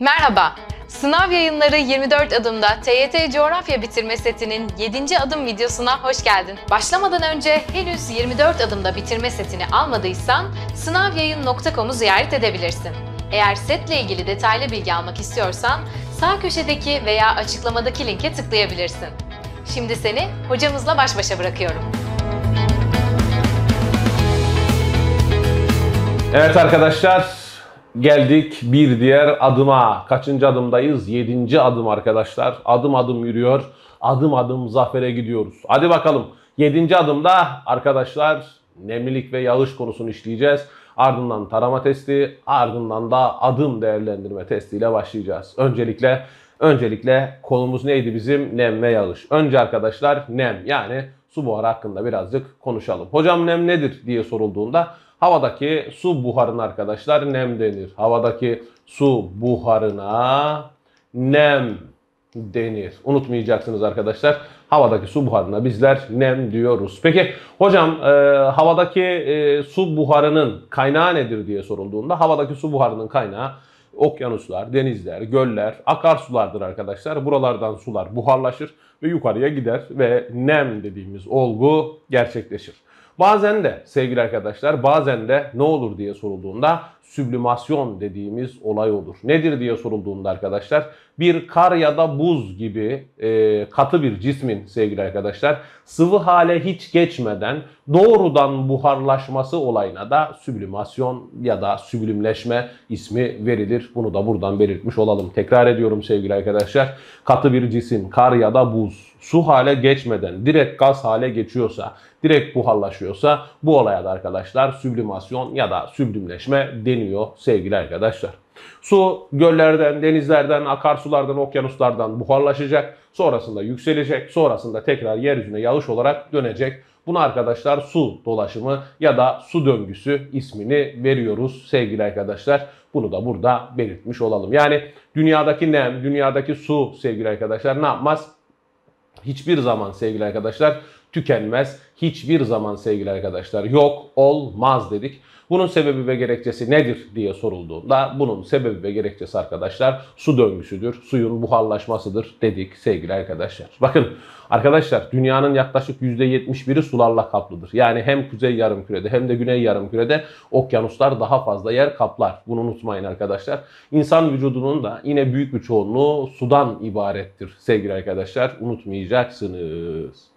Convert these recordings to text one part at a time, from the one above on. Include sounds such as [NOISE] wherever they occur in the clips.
Merhaba. Sınav yayınları 24 adımda TYT Coğrafya bitirme setinin 7. adım videosuna hoş geldin. Başlamadan önce henüz 24 adımda bitirme setini almadıysan sınavyayın.com'u ziyaret edebilirsin. Eğer setle ilgili detaylı bilgi almak istiyorsan sağ köşedeki veya açıklamadaki linke tıklayabilirsin. Şimdi seni hocamızla baş başa bırakıyorum. Evet arkadaşlar geldik bir diğer adıma. Kaçıncı adımdayız? Yedinci adım arkadaşlar. Adım adım yürüyor. Adım adım zafere gidiyoruz. Hadi bakalım. Yedinci adımda arkadaşlar nemlilik ve yağış konusunu işleyeceğiz. Ardından tarama testi, ardından da adım değerlendirme testiyle başlayacağız. Öncelikle öncelikle konumuz neydi bizim? Nem ve yağış. Önce arkadaşlar nem yani su buharı hakkında birazcık konuşalım. Hocam nem nedir diye sorulduğunda havadaki su buharına arkadaşlar nem denir. Havadaki su buharına nem denir. Unutmayacaksınız arkadaşlar. Havadaki su buharına bizler nem diyoruz. Peki hocam e, havadaki e, su buharının kaynağı nedir diye sorulduğunda havadaki su buharının kaynağı okyanuslar, denizler, göller, akarsulardır arkadaşlar. Buralardan sular buharlaşır ve yukarıya gider ve nem dediğimiz olgu gerçekleşir. Bazen de sevgili arkadaşlar bazen de ne olur diye sorulduğunda süblimasyon dediğimiz olay olur. Nedir diye sorulduğunda arkadaşlar bir kar ya da buz gibi e, katı bir cismin sevgili arkadaşlar sıvı hale hiç geçmeden doğrudan buharlaşması olayına da süblimasyon ya da süblimleşme ismi verilir. Bunu da buradan belirtmiş olalım. Tekrar ediyorum sevgili arkadaşlar. Katı bir cisim kar ya da buz su hale geçmeden direkt gaz hale geçiyorsa, direkt buharlaşıyorsa bu olaya da arkadaşlar süblimasyon ya da süblimleşme deniyor sevgili arkadaşlar. Su göllerden, denizlerden, akarsulardan, okyanuslardan buharlaşacak. Sonrasında yükselecek. Sonrasında tekrar yeryüzüne yağış olarak dönecek. Buna arkadaşlar su dolaşımı ya da su döngüsü ismini veriyoruz sevgili arkadaşlar. Bunu da burada belirtmiş olalım. Yani dünyadaki nem, dünyadaki su sevgili arkadaşlar ne yapmaz? Hiçbir zaman sevgili arkadaşlar tükenmez. Hiçbir zaman sevgili arkadaşlar yok olmaz dedik. Bunun sebebi ve gerekçesi nedir diye sorulduğunda bunun sebebi ve gerekçesi arkadaşlar su döngüsüdür. Suyun buharlaşmasıdır dedik sevgili arkadaşlar. Bakın arkadaşlar dünyanın yaklaşık %71'i sularla kaplıdır. Yani hem kuzey yarımkürede hem de güney yarımkürede okyanuslar daha fazla yer kaplar. Bunu unutmayın arkadaşlar. İnsan vücudunun da yine büyük bir çoğunluğu sudan ibarettir sevgili arkadaşlar. Unutmayacaksınız.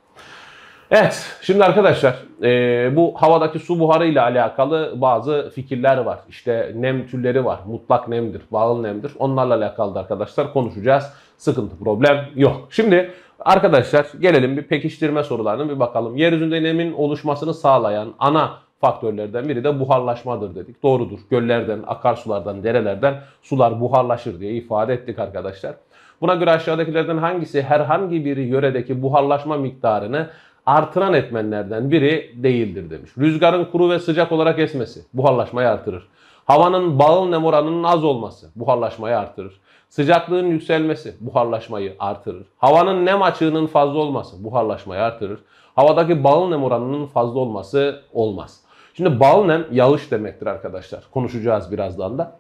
Evet, şimdi arkadaşlar e, bu havadaki su buharı ile alakalı bazı fikirler var. İşte nem türleri var. Mutlak nemdir, bağlı nemdir. Onlarla alakalı da arkadaşlar konuşacağız. Sıkıntı, problem yok. Şimdi arkadaşlar gelelim bir pekiştirme sorularına bir bakalım. Yeryüzünde nemin oluşmasını sağlayan ana faktörlerden biri de buharlaşmadır dedik. Doğrudur. Göllerden, akarsulardan, derelerden sular buharlaşır diye ifade ettik arkadaşlar. Buna göre aşağıdakilerden hangisi herhangi bir yöredeki buharlaşma miktarını artıran etmenlerden biri değildir demiş. Rüzgarın kuru ve sıcak olarak esmesi buharlaşmayı artırır. Havanın bağıl nem oranının az olması buharlaşmayı artırır. Sıcaklığın yükselmesi buharlaşmayı artırır. Havanın nem açığının fazla olması buharlaşmayı artırır. Havadaki bağıl nem oranının fazla olması olmaz. Şimdi bağıl nem yağış demektir arkadaşlar. Konuşacağız birazdan da.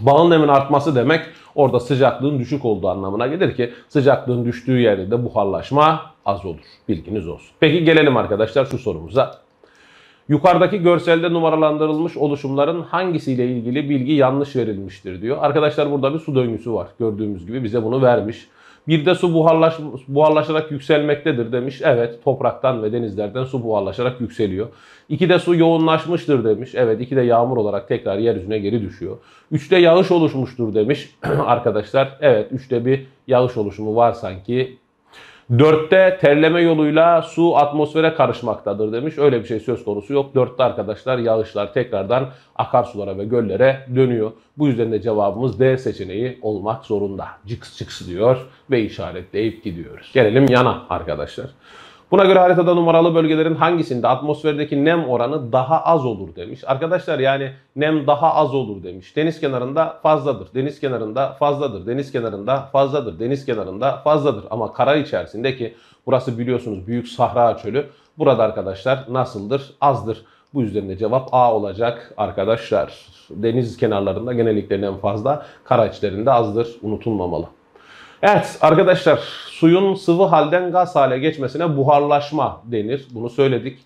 Bağıl nemin artması demek orada sıcaklığın düşük olduğu anlamına gelir ki sıcaklığın düştüğü yerde de buharlaşma az olur. Bilginiz olsun. Peki gelelim arkadaşlar şu sorumuza. Yukarıdaki görselde numaralandırılmış oluşumların hangisiyle ilgili bilgi yanlış verilmiştir diyor. Arkadaşlar burada bir su döngüsü var. Gördüğümüz gibi bize bunu vermiş. Bir de su buharlaş, buharlaşarak yükselmektedir demiş. Evet topraktan ve denizlerden su buharlaşarak yükseliyor. İki de su yoğunlaşmıştır demiş. Evet iki de yağmur olarak tekrar yeryüzüne geri düşüyor. Üçte yağış oluşmuştur demiş [CLEARS THROAT] arkadaşlar. Evet üçte bir yağış oluşumu var sanki. Dörtte terleme yoluyla su atmosfere karışmaktadır demiş. Öyle bir şey söz konusu yok. Dörtte arkadaşlar yağışlar tekrardan akarsulara ve göllere dönüyor. Bu yüzden de cevabımız D seçeneği olmak zorunda. Cıks cıks diyor ve işaretleyip gidiyoruz. Gelelim yana arkadaşlar. Buna göre haritada numaralı bölgelerin hangisinde atmosferdeki nem oranı daha az olur demiş. Arkadaşlar yani nem daha az olur demiş. Deniz kenarında fazladır. Deniz kenarında fazladır. Deniz kenarında fazladır. Deniz kenarında fazladır. Ama kara içerisindeki burası biliyorsunuz büyük sahra çölü. Burada arkadaşlar nasıldır? Azdır. Bu yüzden de cevap A olacak arkadaşlar. Deniz kenarlarında genellikle nem fazla, kara içlerinde azdır. Unutulmamalı. Evet arkadaşlar suyun sıvı halden gaz hale geçmesine buharlaşma denir. Bunu söyledik.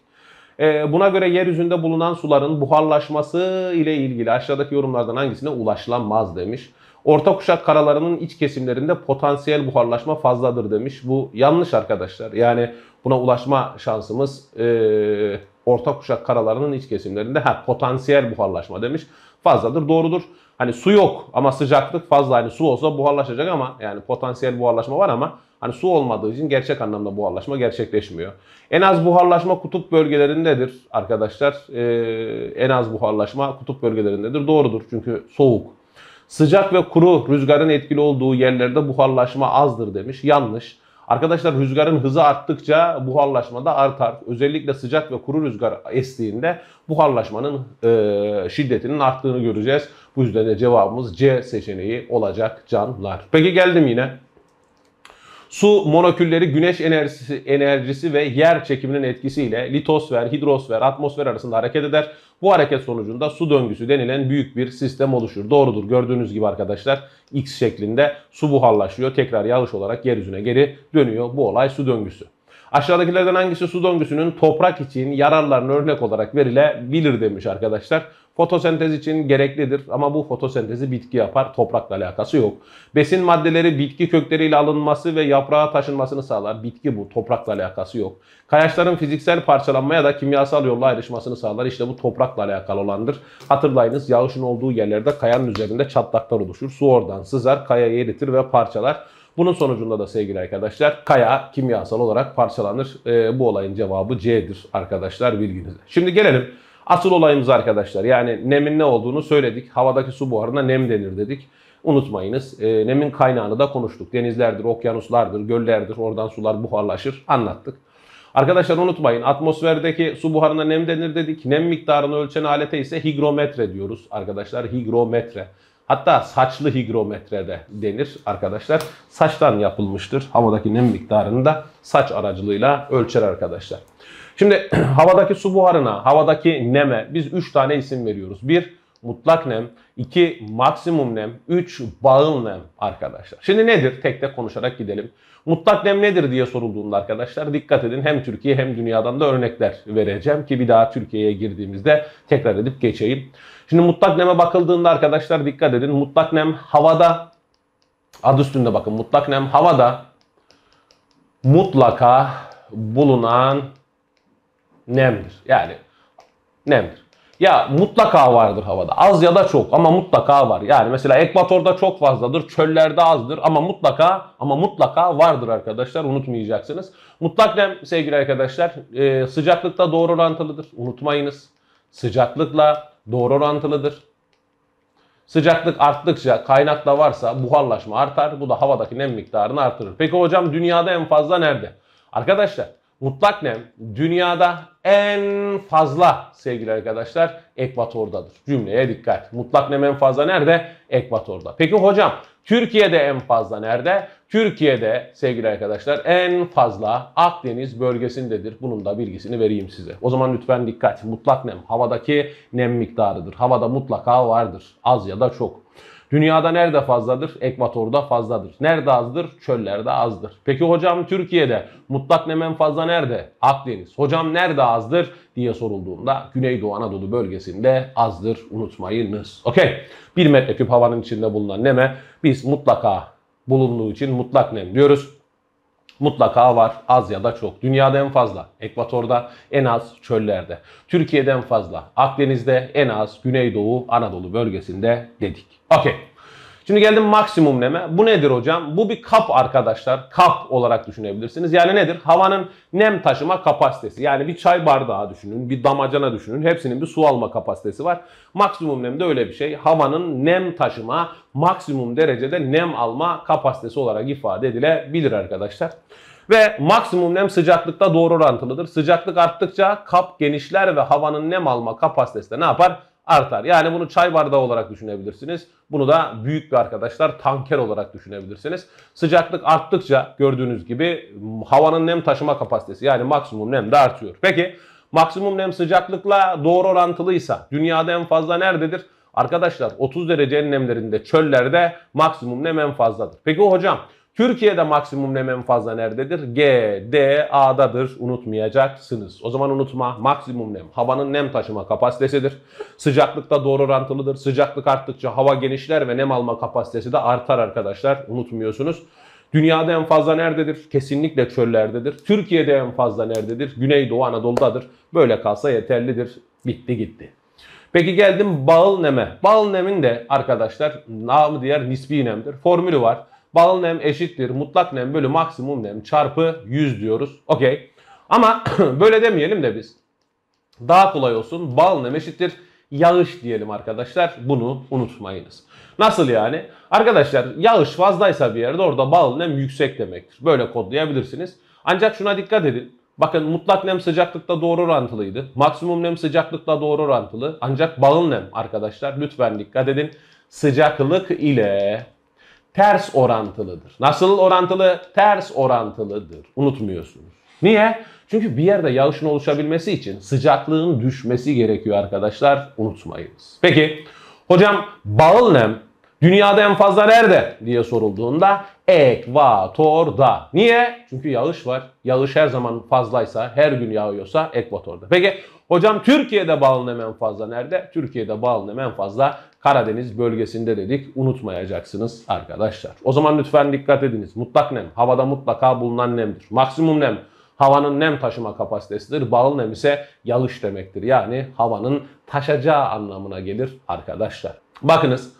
Ee, buna göre yeryüzünde bulunan suların buharlaşması ile ilgili aşağıdaki yorumlardan hangisine ulaşılamaz demiş. Orta kuşak karalarının iç kesimlerinde potansiyel buharlaşma fazladır demiş. Bu yanlış arkadaşlar. Yani buna ulaşma şansımız e, orta kuşak karalarının iç kesimlerinde ha, potansiyel buharlaşma demiş. Fazladır. Doğrudur. Hani su yok ama sıcaklık fazla. Hani su olsa buharlaşacak ama yani potansiyel buharlaşma var ama hani su olmadığı için gerçek anlamda buharlaşma gerçekleşmiyor. En az buharlaşma kutup bölgelerindedir arkadaşlar. Ee, en az buharlaşma kutup bölgelerindedir. Doğrudur çünkü soğuk. Sıcak ve kuru rüzgarın etkili olduğu yerlerde buharlaşma azdır demiş. Yanlış. Arkadaşlar rüzgarın hızı arttıkça buharlaşma da artar. Özellikle sıcak ve kuru rüzgar estiğinde buharlaşmanın e, şiddetinin arttığını göreceğiz. Bu yüzden de cevabımız C seçeneği olacak canlar. Peki geldim yine. Su molekülleri güneş enerjisi, enerjisi ve yer çekiminin etkisiyle litosfer, hidrosfer, atmosfer arasında hareket eder. Bu hareket sonucunda su döngüsü denilen büyük bir sistem oluşur. Doğrudur. Gördüğünüz gibi arkadaşlar X şeklinde su buharlaşıyor. Tekrar yağış olarak yeryüzüne geri dönüyor. Bu olay su döngüsü. Aşağıdakilerden hangisi su döngüsünün toprak için yararlarını örnek olarak verilebilir demiş arkadaşlar. Fotosentez için gereklidir ama bu fotosentezi bitki yapar. Toprakla alakası yok. Besin maddeleri bitki kökleriyle alınması ve yaprağa taşınmasını sağlar. Bitki bu. Toprakla alakası yok. Kayaçların fiziksel parçalanmaya da kimyasal yolla ayrışmasını sağlar. İşte bu toprakla alakalı olandır. Hatırlayınız yağışın olduğu yerlerde kayanın üzerinde çatlaklar oluşur. Su oradan sızar, kayayı eritir ve parçalar. Bunun sonucunda da sevgili arkadaşlar kaya kimyasal olarak parçalanır. Ee, bu olayın cevabı C'dir arkadaşlar bilginize. Şimdi gelelim asıl olayımız arkadaşlar. Yani nemin ne olduğunu söyledik. Havadaki su buharına nem denir dedik. Unutmayınız e, nemin kaynağını da konuştuk. Denizlerdir, okyanuslardır, göllerdir. Oradan sular buharlaşır. Anlattık. Arkadaşlar unutmayın atmosferdeki su buharına nem denir dedik. Nem miktarını ölçen alete ise higrometre diyoruz arkadaşlar. Higrometre. Hatta saçlı higrometre de denir arkadaşlar. Saçtan yapılmıştır. Havadaki nem miktarını da saç aracılığıyla ölçer arkadaşlar. Şimdi [CLEARS THROAT] havadaki su buharına, havadaki neme biz 3 tane isim veriyoruz. 1 mutlak nem, 2 maksimum nem, 3 bağıl nem arkadaşlar. Şimdi nedir? Tek tek konuşarak gidelim. Mutlak nem nedir diye sorulduğunda arkadaşlar dikkat edin hem Türkiye hem dünyadan da örnekler vereceğim ki bir daha Türkiye'ye girdiğimizde tekrar edip geçeyim. Şimdi mutlak neme bakıldığında arkadaşlar dikkat edin. Mutlak nem havada adı üstünde bakın mutlak nem havada mutlaka bulunan nemdir. Yani nemdir. Ya mutlaka vardır havada. Az ya da çok ama mutlaka var. Yani mesela ekvatorda çok fazladır, çöllerde azdır ama mutlaka ama mutlaka vardır arkadaşlar. Unutmayacaksınız. Mutlak nem sevgili arkadaşlar e, sıcaklıkta doğru orantılıdır. Unutmayınız. Sıcaklıkla doğru orantılıdır. Sıcaklık arttıkça kaynakta varsa buharlaşma artar. Bu da havadaki nem miktarını artırır. Peki hocam dünyada en fazla nerede? Arkadaşlar mutlak nem dünyada en fazla sevgili arkadaşlar ekvatordadır. Cümleye dikkat. Mutlak nem en fazla nerede? Ekvatorda. Peki hocam Türkiye'de en fazla nerede? Türkiye'de sevgili arkadaşlar en fazla Akdeniz bölgesindedir. Bunun da bilgisini vereyim size. O zaman lütfen dikkat. Mutlak nem havadaki nem miktarıdır. Havada mutlaka vardır. Az ya da çok. Dünyada nerede fazladır? Ekvatorda fazladır. Nerede azdır? Çöllerde azdır. Peki hocam Türkiye'de mutlak nem en fazla nerede? Akdeniz. Hocam nerede azdır diye sorulduğunda Güneydoğu Anadolu bölgesinde azdır. Unutmayınız. Okey. 1 metreküp havanın içinde bulunan neme biz mutlaka bulunduğu için mutlak nem diyoruz. Mutlaka var az ya da çok. Dünyada en fazla ekvatorda, en az çöllerde. Türkiye'de en fazla Akdeniz'de, en az Güneydoğu Anadolu bölgesinde dedik. Okey. Şimdi geldim maksimum neme. Bu nedir hocam? Bu bir kap arkadaşlar. Kap olarak düşünebilirsiniz. Yani nedir? Havanın nem taşıma kapasitesi. Yani bir çay bardağı düşünün, bir damacana düşünün. Hepsinin bir su alma kapasitesi var. Maksimum nem de öyle bir şey. Havanın nem taşıma, maksimum derecede nem alma kapasitesi olarak ifade edilebilir arkadaşlar. Ve maksimum nem sıcaklıkta doğru orantılıdır. Sıcaklık arttıkça kap genişler ve havanın nem alma kapasitesi de ne yapar? Artar. Yani bunu çay bardağı olarak düşünebilirsiniz. Bunu da büyük bir arkadaşlar tanker olarak düşünebilirsiniz. Sıcaklık arttıkça gördüğünüz gibi havanın nem taşıma kapasitesi yani maksimum nem de artıyor. Peki maksimum nem sıcaklıkla doğru orantılıysa dünyada en fazla nerededir? Arkadaşlar 30 derece enlemlerinde çöllerde maksimum nem en fazladır. Peki hocam Türkiye'de maksimum nem en fazla nerededir? G, D, A'dadır. Unutmayacaksınız. O zaman unutma maksimum nem havanın nem taşıma kapasitesidir. Sıcaklıkta doğru orantılıdır. Sıcaklık arttıkça hava genişler ve nem alma kapasitesi de artar arkadaşlar. Unutmuyorsunuz. Dünyada en fazla nerededir? Kesinlikle çöllerdedir. Türkiye'de en fazla nerededir? Güneydoğu Anadolu'dadır. Böyle kalsa yeterlidir. Bitti gitti. Peki geldim bağıl neme. Bağıl nemin de arkadaşlar namı diğer nispi nemdir. Formülü var. Bağıl nem eşittir mutlak nem bölü maksimum nem çarpı 100 diyoruz. Okey. Ama [CLEARS THROAT] böyle demeyelim de biz. Daha kolay olsun. Bağıl nem eşittir yağış diyelim arkadaşlar. Bunu unutmayınız. Nasıl yani? Arkadaşlar yağış fazlaysa bir yerde orada bağıl nem yüksek demektir. Böyle kodlayabilirsiniz. Ancak şuna dikkat edin. Bakın mutlak nem sıcaklıkta doğru orantılıydı. Maksimum nem sıcaklıkla doğru orantılı. Ancak bağıl nem arkadaşlar lütfen dikkat edin. Sıcaklık ile ters orantılıdır. Nasıl orantılı? Ters orantılıdır. Unutmuyorsunuz. Niye? Çünkü bir yerde yağışın oluşabilmesi için sıcaklığın düşmesi gerekiyor arkadaşlar. Unutmayınız. Peki hocam bağıl nem dünyada en fazla nerede diye sorulduğunda ekvatorda. Niye? Çünkü yağış var. Yağış her zaman fazlaysa, her gün yağıyorsa ekvatorda. Peki hocam Türkiye'de bağıl nem en fazla nerede? Türkiye'de bağıl nem en fazla Karadeniz bölgesinde dedik. Unutmayacaksınız arkadaşlar. O zaman lütfen dikkat ediniz. Mutlak nem havada mutlaka bulunan nemdir. Maksimum nem havanın nem taşıma kapasitesidir. Bağıl nem ise yağış demektir. Yani havanın taşacağı anlamına gelir arkadaşlar. Bakınız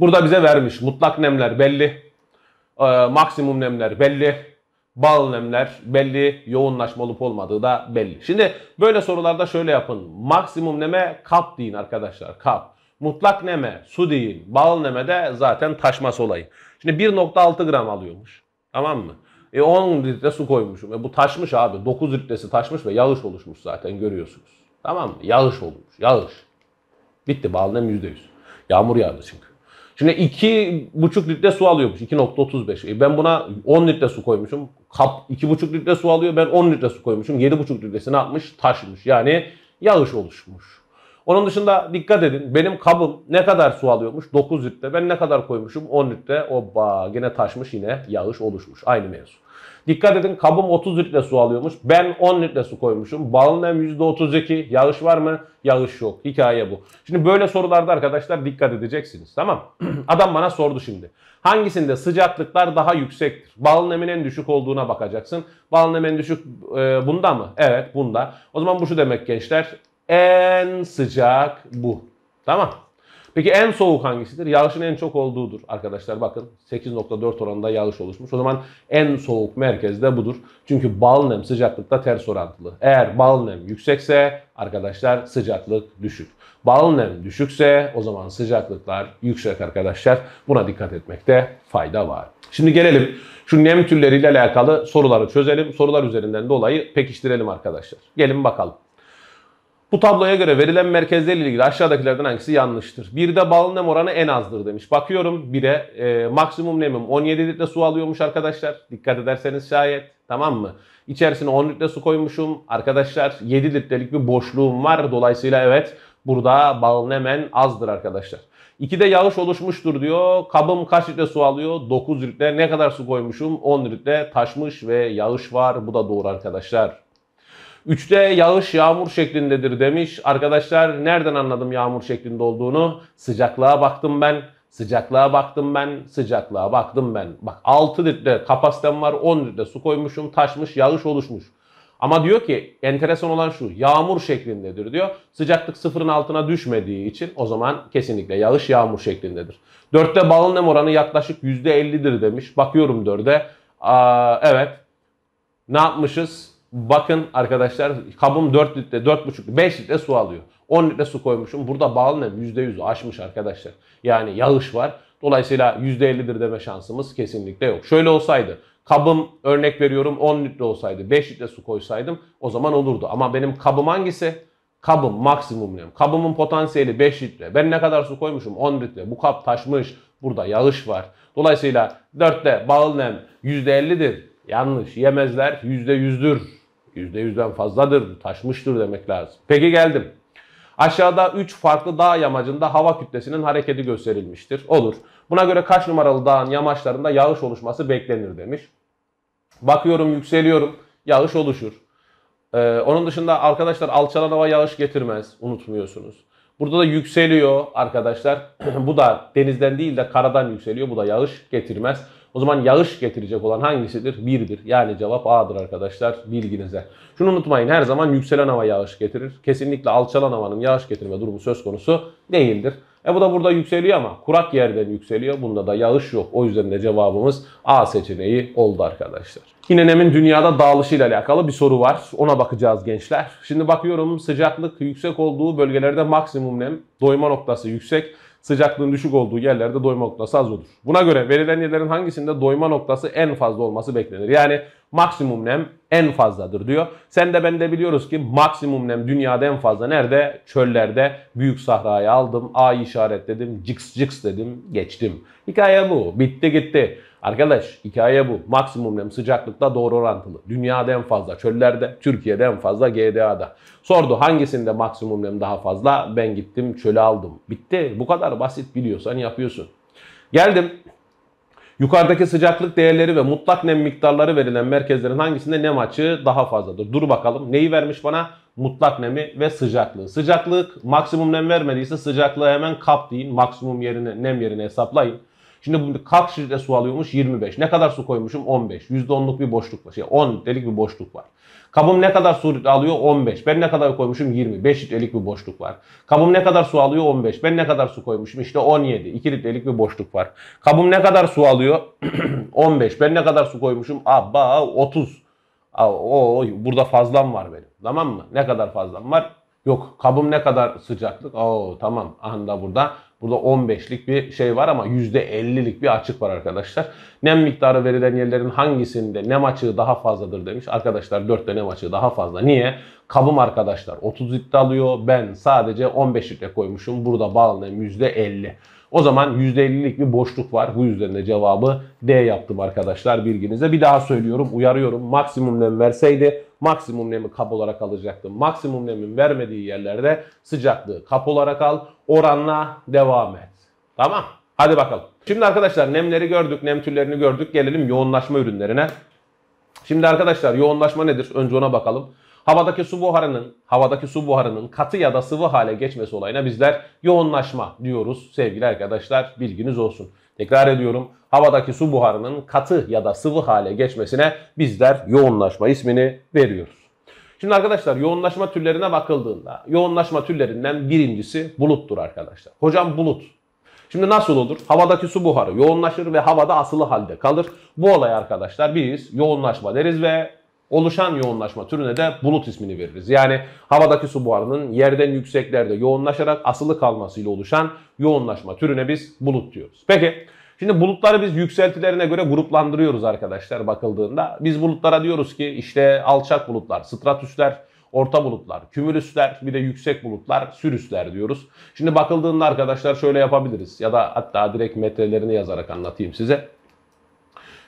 burada bize vermiş mutlak nemler belli. Ee, maksimum nemler belli. Bağıl nemler belli. Yoğunlaşma olup olmadığı da belli. Şimdi böyle sorularda şöyle yapın. Maksimum neme kap deyin arkadaşlar. Kap. Mutlak neme su deyin. Bağıl neme de zaten taşması olayı. Şimdi 1.6 gram alıyormuş. Tamam mı? E 10 litre su koymuşum. E bu taşmış abi. 9 litresi taşmış ve yağış oluşmuş zaten görüyorsunuz. Tamam mı? Yağış olmuş. Yağış. Bitti bağlı nem %100. Yağmur yağdı çünkü. Şimdi 2,5 litre su alıyormuş. 2.35. E ben buna 10 litre su koymuşum. Kap 2,5 litre su alıyor. Ben 10 litre su koymuşum. 7,5 litresini atmış taşmış. Yani yağış oluşmuş. Onun dışında dikkat edin. Benim kabım ne kadar su alıyormuş? 9 litre. Ben ne kadar koymuşum? 10 litre. Oba yine taşmış yine yağış oluşmuş. Aynı mevzu. Dikkat edin kabım 30 litre su alıyormuş. Ben 10 litre su koymuşum. Balın nem %32. Yağış var mı? Yağış yok. Hikaye bu. Şimdi böyle sorularda arkadaşlar dikkat edeceksiniz. Tamam [CLEARS THROAT] Adam bana sordu şimdi. Hangisinde sıcaklıklar daha yüksektir? Balın nemin en düşük olduğuna bakacaksın. Balın nemin en düşük e, bunda mı? Evet bunda. O zaman bu şu demek gençler. En sıcak bu. Tamam. Peki en soğuk hangisidir? Yağışın en çok olduğudur arkadaşlar. Bakın 8.4 oranında yağış oluşmuş. O zaman en soğuk merkezde budur. Çünkü bal nem sıcaklıkta ters orantılı. Eğer bal nem yüksekse arkadaşlar sıcaklık düşük. Bal nem düşükse o zaman sıcaklıklar yüksek arkadaşlar. Buna dikkat etmekte fayda var. Şimdi gelelim şu nem türleriyle alakalı soruları çözelim. Sorular üzerinden de olayı pekiştirelim arkadaşlar. Gelin bakalım. Bu tabloya göre verilen merkezlerle ilgili aşağıdakilerden hangisi yanlıştır? Bir de bağlı nem oranı en azdır demiş. Bakıyorum 1'e e, maksimum nemim 17 litre su alıyormuş arkadaşlar. Dikkat ederseniz şayet tamam mı? İçerisine 10 litre su koymuşum. Arkadaşlar 7 litrelik bir boşluğum var. Dolayısıyla evet burada bağlı nem en azdır arkadaşlar. 2'de yağış oluşmuştur diyor. Kabım kaç litre su alıyor? 9 litre. Ne kadar su koymuşum? 10 litre taşmış ve yağış var. Bu da doğru arkadaşlar. Üçte yağış yağmur şeklindedir demiş. Arkadaşlar nereden anladım yağmur şeklinde olduğunu? Sıcaklığa baktım ben. Sıcaklığa baktım ben. Sıcaklığa baktım ben. Bak 6 litre kapasitem var. 10 litre su koymuşum. Taşmış yağış oluşmuş. Ama diyor ki enteresan olan şu yağmur şeklindedir diyor. Sıcaklık sıfırın altına düşmediği için o zaman kesinlikle yağış yağmur şeklindedir. Dörtte balın nem oranı yaklaşık %50'dir demiş. Bakıyorum dörde. Aa, evet. Ne yapmışız? Bakın arkadaşlar kabım 4 litre, 4,5 5 litre su alıyor. 10 litre su koymuşum. Burada bağlı nem %100'ü aşmış arkadaşlar. Yani yağış var. Dolayısıyla %50'dir deme şansımız kesinlikle yok. Şöyle olsaydı kabım örnek veriyorum 10 litre olsaydı 5 litre su koysaydım o zaman olurdu. Ama benim kabım hangisi? Kabım maksimum nem. Kabımın potansiyeli 5 litre. Ben ne kadar su koymuşum? 10 litre. Bu kap taşmış. Burada yağış var. Dolayısıyla 4'te bağlı nem %50'dir. Yanlış. Yemezler %100'dür. %100'den fazladır, taşmıştır demek lazım. Peki geldim. Aşağıda 3 farklı dağ yamacında hava kütlesinin hareketi gösterilmiştir. Olur. Buna göre kaç numaralı dağın yamaçlarında yağış oluşması beklenir demiş. Bakıyorum yükseliyorum. Yağış oluşur. Ee, onun dışında arkadaşlar alçalan hava yağış getirmez. Unutmuyorsunuz. Burada da yükseliyor arkadaşlar. [CLEARS THROAT] bu da denizden değil de karadan yükseliyor. Bu da yağış getirmez. O zaman yağış getirecek olan hangisidir? Birdir. Yani cevap A'dır arkadaşlar bilginize. Şunu unutmayın her zaman yükselen hava yağış getirir. Kesinlikle alçalan havanın yağış getirme durumu söz konusu değildir. E bu da burada yükseliyor ama kurak yerden yükseliyor. Bunda da yağış yok. O yüzden de cevabımız A seçeneği oldu arkadaşlar. Yine nemin dünyada dağılışıyla alakalı bir soru var. Ona bakacağız gençler. Şimdi bakıyorum sıcaklık yüksek olduğu bölgelerde maksimum nem, doyma noktası yüksek, sıcaklığın düşük olduğu yerlerde doyma noktası az olur. Buna göre verilen yerlerin hangisinde doyma noktası en fazla olması beklenir? Yani maksimum nem en fazladır diyor. Sen de ben de biliyoruz ki maksimum nem dünyada en fazla nerede? Çöllerde. Büyük sahrayı aldım. A'yı işaretledim. Cix cix dedim. Geçtim. Hikaye bu. Bitti gitti. Arkadaş hikaye bu. Maksimum nem sıcaklıkta doğru orantılı. Dünyada en fazla çöllerde, Türkiye'de en fazla GDA'da. Sordu hangisinde maksimum nem daha fazla? Ben gittim çölü aldım. Bitti. Bu kadar basit biliyorsan yapıyorsun. Geldim Yukarıdaki sıcaklık değerleri ve mutlak nem miktarları verilen merkezlerin hangisinde nem açığı daha fazladır? Dur bakalım. Neyi vermiş bana? Mutlak nemi ve sıcaklığı. Sıcaklık maksimum nem vermediyse sıcaklığı hemen kap deyin. Maksimum yerine nem yerine hesaplayın. Şimdi bu kaç litre su alıyormuş? 25. Ne kadar su koymuşum? 15. %10'luk bir boşluk var. Şey 10 delik bir boşluk var. Kabım ne kadar su alıyor? 15. Ben ne kadar koymuşum? 20. 5 litrelik bir boşluk var. Kabım ne kadar su alıyor? 15. Ben ne kadar su koymuşum? İşte 17. 2 litrelik bir boşluk var. Kabım ne kadar su alıyor? 15. [CLEARS THROAT] Ben ne kadar su koymuşum? Abba 30. O, burada fazlam var benim. Tamam mı? Ne kadar fazlam var? Yok kabım ne kadar sıcaklık? Oo tamam. Anda burada. Burada 15'lik bir şey var ama %50'lik bir açık var arkadaşlar. Nem miktarı verilen yerlerin hangisinde nem açığı daha fazladır demiş. Arkadaşlar 4'te nem açığı daha fazla. Niye? Kabım arkadaşlar 30 litre alıyor. Ben sadece 15 litre koymuşum. Burada bağlı nem %50. O zaman %50'lik bir boşluk var. Bu yüzden de cevabı D yaptım arkadaşlar bilginize. Bir daha söylüyorum, uyarıyorum. Maksimum nem verseydi maksimum nemi kap olarak alacaktım. Maksimum nemin vermediği yerlerde sıcaklığı kap olarak al. Oranla devam et. Tamam. Hadi bakalım. Şimdi arkadaşlar nemleri gördük, nem türlerini gördük. Gelelim yoğunlaşma ürünlerine. Şimdi arkadaşlar yoğunlaşma nedir? Önce ona bakalım. Havadaki su buharının, havadaki su buharının katı ya da sıvı hale geçmesi olayına bizler yoğunlaşma diyoruz sevgili arkadaşlar. Bilginiz olsun. Tekrar ediyorum. Havadaki su buharının katı ya da sıvı hale geçmesine bizler yoğunlaşma ismini veriyoruz. Şimdi arkadaşlar yoğunlaşma türlerine bakıldığında yoğunlaşma türlerinden birincisi buluttur arkadaşlar. Hocam bulut. Şimdi nasıl olur? Havadaki su buharı yoğunlaşır ve havada asılı halde kalır. Bu olay arkadaşlar biz yoğunlaşma deriz ve oluşan yoğunlaşma türüne de bulut ismini veririz. Yani havadaki su buharının yerden yükseklerde yoğunlaşarak asılı kalmasıyla oluşan yoğunlaşma türüne biz bulut diyoruz. Peki şimdi bulutları biz yükseltilerine göre gruplandırıyoruz arkadaşlar bakıldığında. Biz bulutlara diyoruz ki işte alçak bulutlar, stratüsler, orta bulutlar, kümülüsler, bir de yüksek bulutlar, sürüsler diyoruz. Şimdi bakıldığında arkadaşlar şöyle yapabiliriz ya da hatta direkt metrelerini yazarak anlatayım size.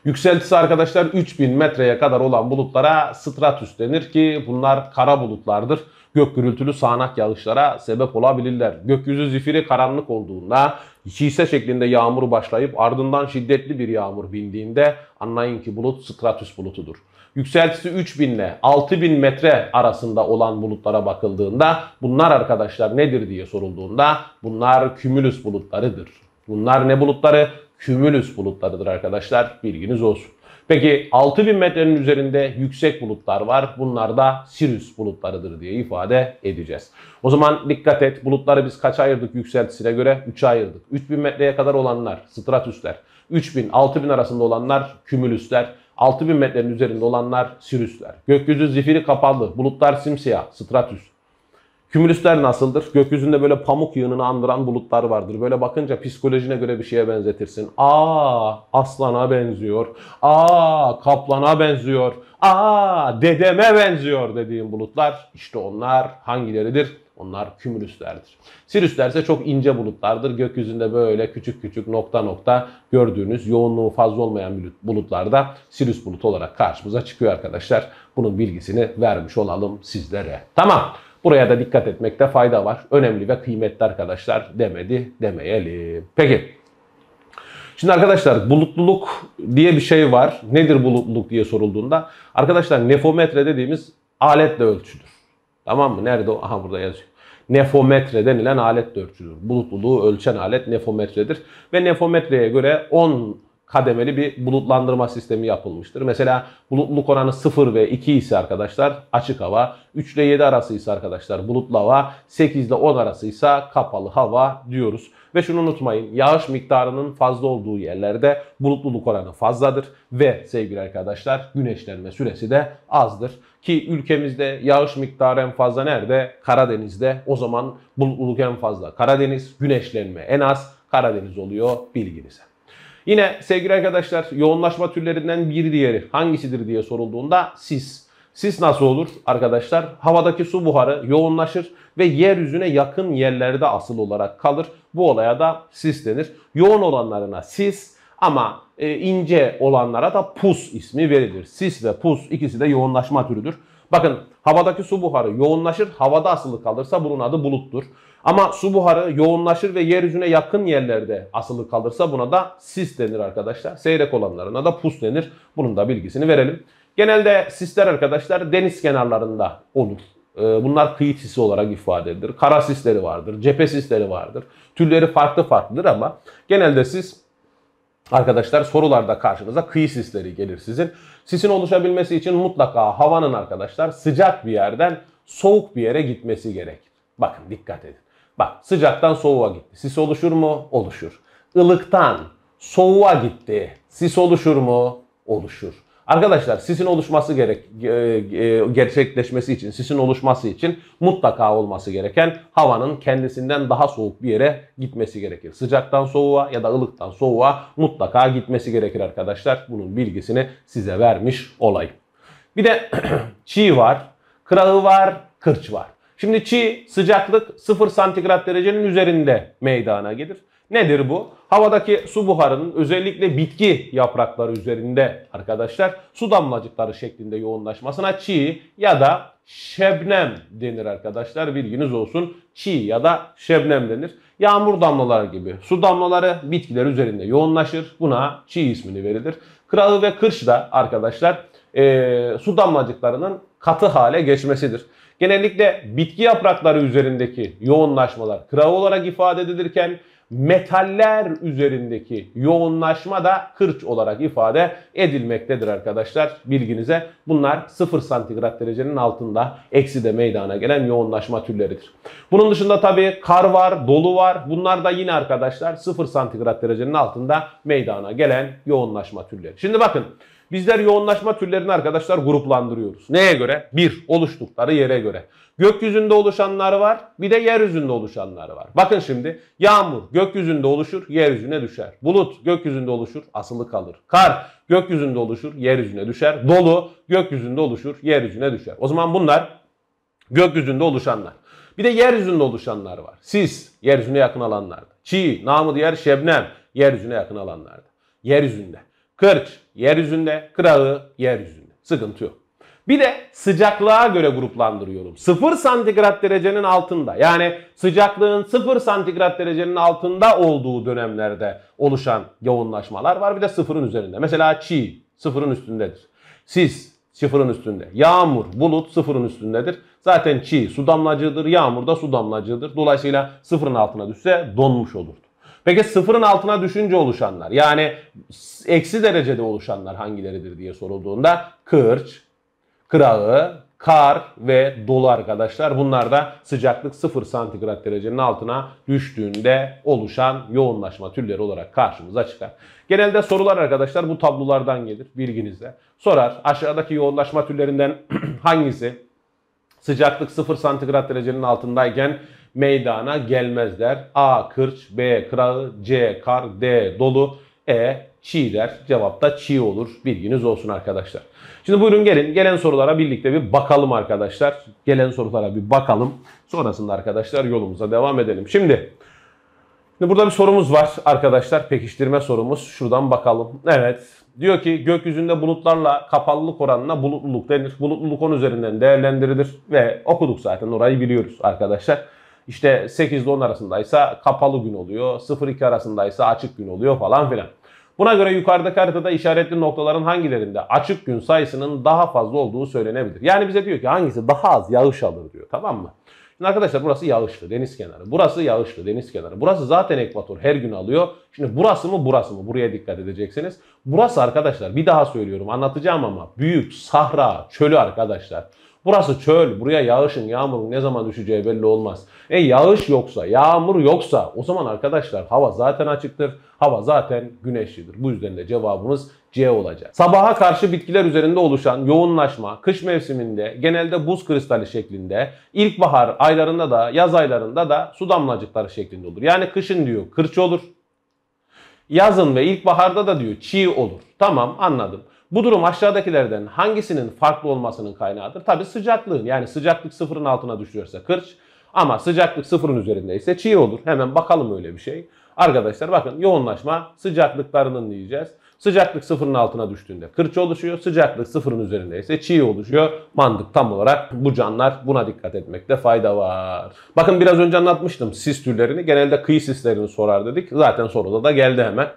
Yükseltisi arkadaşlar 3000 metreye kadar olan bulutlara stratüs denir ki bunlar kara bulutlardır. Gök gürültülü sağanak yağışlara sebep olabilirler. Gökyüzü zifiri karanlık olduğunda şişe şeklinde yağmur başlayıp ardından şiddetli bir yağmur bindiğinde anlayın ki bulut stratüs bulutudur. Yükseltisi 3000 ile 6000 metre arasında olan bulutlara bakıldığında bunlar arkadaşlar nedir diye sorulduğunda bunlar kümülüs bulutlarıdır. Bunlar ne bulutları? Kümülüs bulutlarıdır arkadaşlar. Bilginiz olsun. Peki 6000 metrenin üzerinde yüksek bulutlar var. Bunlar da Sirius bulutlarıdır diye ifade edeceğiz. O zaman dikkat et. Bulutları biz kaç ayırdık yükseltisine göre? 3'e ayırdık. 3000 metreye kadar olanlar stratüsler. 3000 6000 arasında olanlar kümülüsler. 6000 metrenin üzerinde olanlar Siriusler. Gökyüzü zifiri kapalı. Bulutlar simsiyah. Stratüs. Kümülüsler nasıldır? Gökyüzünde böyle pamuk yığınını andıran bulutlar vardır. Böyle bakınca psikolojine göre bir şeye benzetirsin. Aa aslana benziyor. Aa kaplana benziyor. Aa dedeme benziyor dediğim bulutlar işte onlar hangileridir? Onlar kümülüslerdir. Sirüsler ise çok ince bulutlardır. Gökyüzünde böyle küçük küçük nokta nokta gördüğünüz yoğunluğu fazla olmayan bulutlarda sirüs bulut olarak karşımıza çıkıyor arkadaşlar. Bunun bilgisini vermiş olalım sizlere. Tamam. Buraya da dikkat etmekte fayda var. Önemli ve kıymetli arkadaşlar demedi demeyelim. Peki. Şimdi arkadaşlar bulutluluk diye bir şey var. Nedir bulutluluk diye sorulduğunda. Arkadaşlar nefometre dediğimiz aletle ölçüdür. Tamam mı? Nerede o? Aha burada yazıyor. Nefometre denilen aletle ölçülür. Bulutluluğu ölçen alet nefometredir. Ve nefometreye göre 10 kademeli bir bulutlandırma sistemi yapılmıştır. Mesela bulutluluk oranı 0 ve 2 ise arkadaşlar açık hava, 3 ile 7 arası ise arkadaşlar bulutlu hava, 8 ile 10 arası ise kapalı hava diyoruz. Ve şunu unutmayın yağış miktarının fazla olduğu yerlerde bulutluluk oranı fazladır ve sevgili arkadaşlar güneşlenme süresi de azdır. Ki ülkemizde yağış miktarı en fazla nerede? Karadeniz'de. O zaman bulutluluk en fazla Karadeniz, güneşlenme en az Karadeniz oluyor bilginize. Yine sevgili arkadaşlar yoğunlaşma türlerinden bir diğeri hangisidir diye sorulduğunda sis. Sis nasıl olur arkadaşlar? Havadaki su buharı yoğunlaşır ve yeryüzüne yakın yerlerde asıl olarak kalır. Bu olaya da sis denir. Yoğun olanlarına sis ama e, ince olanlara da pus ismi verilir. Sis ve pus ikisi de yoğunlaşma türüdür. Bakın havadaki su buharı yoğunlaşır, havada asılı kalırsa bunun adı buluttur. Ama su buharı yoğunlaşır ve yeryüzüne yakın yerlerde asılı kalırsa buna da sis denir arkadaşlar. Seyrek olanlarına da pus denir. Bunun da bilgisini verelim. Genelde sisler arkadaşlar deniz kenarlarında olur. Ee, bunlar kıyı sisi olarak ifade edilir. Kara sisleri vardır, cephe sisleri vardır. Türleri farklı farklıdır ama genelde sis Arkadaşlar sorularda karşınıza kıyı sisleri gelir sizin. Sisin oluşabilmesi için mutlaka havanın arkadaşlar sıcak bir yerden soğuk bir yere gitmesi gerekir. Bakın dikkat edin. Bak sıcaktan soğuğa gitti. Sis oluşur mu? Oluşur. Ilıktan soğuğa gitti. Sis oluşur mu? Oluşur. Arkadaşlar sisin oluşması gerek e, e, gerçekleşmesi için, sisin oluşması için mutlaka olması gereken havanın kendisinden daha soğuk bir yere gitmesi gerekir. Sıcaktan soğuğa ya da ılıktan soğuğa mutlaka gitmesi gerekir arkadaşlar. Bunun bilgisini size vermiş olayım. Bir de [CLEARS THROAT] çiğ var, kırağı var, kırç var. Şimdi çiğ sıcaklık 0 santigrat derecenin üzerinde meydana gelir. Nedir bu? Havadaki su buharının özellikle bitki yaprakları üzerinde arkadaşlar su damlacıkları şeklinde yoğunlaşmasına çiğ ya da şebnem denir arkadaşlar. Bilginiz olsun. Çiğ ya da şebnem denir. Yağmur damlaları gibi su damlaları bitkiler üzerinde yoğunlaşır. Buna çiğ ismini verilir. Kırağı ve kırç da arkadaşlar e, su damlacıklarının katı hale geçmesidir. Genellikle bitki yaprakları üzerindeki yoğunlaşmalar kırağı olarak ifade edilirken metaller üzerindeki yoğunlaşma da kırç olarak ifade edilmektedir arkadaşlar. Bilginize bunlar 0 santigrat derecenin altında eksi de meydana gelen yoğunlaşma türleridir. Bunun dışında tabi kar var, dolu var. Bunlar da yine arkadaşlar 0 santigrat derecenin altında meydana gelen yoğunlaşma türleri. Şimdi bakın Bizler yoğunlaşma türlerini arkadaşlar gruplandırıyoruz. Neye göre? Bir, oluştukları yere göre. Gökyüzünde oluşanlar var, bir de yeryüzünde oluşanlar var. Bakın şimdi yağmur gökyüzünde oluşur, yeryüzüne düşer. Bulut gökyüzünde oluşur, asılı kalır. Kar gökyüzünde oluşur, yeryüzüne düşer. Dolu gökyüzünde oluşur, yeryüzüne düşer. O zaman bunlar gökyüzünde oluşanlar. Bir de yeryüzünde oluşanlar var. Sis, yeryüzüne yakın alanlarda. Çiğ, namı diğer şebnem, yeryüzüne yakın alanlarda. Yeryüzünde. Kırç yeryüzünde, kırağı yeryüzünde. Sıkıntı yok. Bir de sıcaklığa göre gruplandırıyorum. 0 santigrat derecenin altında yani sıcaklığın 0 santigrat derecenin altında olduğu dönemlerde oluşan yoğunlaşmalar var. Bir de sıfırın üzerinde. Mesela çiğ sıfırın üstündedir. Sis sıfırın üstünde. Yağmur, bulut sıfırın üstündedir. Zaten çiğ su damlacığıdır, yağmur da su damlacığıdır. Dolayısıyla sıfırın altına düşse donmuş olurdu. Peki sıfırın altına düşünce oluşanlar yani eksi derecede oluşanlar hangileridir diye sorulduğunda kırç, kırağı, kar ve dolu arkadaşlar. Bunlar da sıcaklık 0 santigrat derecenin altına düştüğünde oluşan yoğunlaşma türleri olarak karşımıza çıkar. Genelde sorular arkadaşlar bu tablolardan gelir bilginizde. Sorar aşağıdaki yoğunlaşma türlerinden [CLEARS THROAT] hangisi sıcaklık 0 santigrat derecenin altındayken meydana gelmezler. A kırç, B kırağı, C kar, D dolu, E çiğ der. Cevap da çiğ olur. Bilginiz olsun arkadaşlar. Şimdi buyurun gelin. Gelen sorulara birlikte bir bakalım arkadaşlar. Gelen sorulara bir bakalım. Sonrasında arkadaşlar yolumuza devam edelim. Şimdi burada bir sorumuz var arkadaşlar. Pekiştirme sorumuz. Şuradan bakalım. Evet. Diyor ki gökyüzünde bulutlarla kapalılık oranına bulutluluk denir. Bulutluluk 10 üzerinden değerlendirilir ve okuduk zaten orayı biliyoruz arkadaşlar. İşte 8 ile 10 arasındaysa kapalı gün oluyor. 0-2 arasındaysa açık gün oluyor falan filan. Buna göre yukarıdaki haritada işaretli noktaların hangilerinde açık gün sayısının daha fazla olduğu söylenebilir. Yani bize diyor ki hangisi daha az yağış alır diyor tamam mı? Şimdi arkadaşlar burası yağışlı deniz kenarı. Burası yağışlı deniz kenarı. Burası zaten ekvator her gün alıyor. Şimdi burası mı burası mı? Buraya dikkat edeceksiniz. Burası arkadaşlar bir daha söylüyorum anlatacağım ama büyük sahra çölü arkadaşlar. Burası çöl. Buraya yağışın, yağmurun ne zaman düşeceği belli olmaz. E yağış yoksa, yağmur yoksa o zaman arkadaşlar hava zaten açıktır. Hava zaten güneşlidir. Bu yüzden de cevabımız C olacak. Sabaha karşı bitkiler üzerinde oluşan yoğunlaşma kış mevsiminde genelde buz kristali şeklinde, ilkbahar aylarında da yaz aylarında da su damlacıkları şeklinde olur. Yani kışın diyor kırç olur. Yazın ve ilkbaharda da diyor çiğ olur. Tamam anladım. Bu durum aşağıdakilerden hangisinin farklı olmasının kaynağıdır? Tabi sıcaklığın yani sıcaklık sıfırın altına düşüyorsa kırç ama sıcaklık sıfırın üzerindeyse çiğ olur. Hemen bakalım öyle bir şey. Arkadaşlar bakın yoğunlaşma sıcaklıklarının diyeceğiz. Sıcaklık sıfırın altına düştüğünde kırç oluşuyor. Sıcaklık sıfırın üzerindeyse çiğ oluşuyor. Mantık tam olarak bu canlar buna dikkat etmekte fayda var. Bakın biraz önce anlatmıştım sis türlerini. Genelde kıyı sislerini sorar dedik. Zaten soruda da geldi hemen.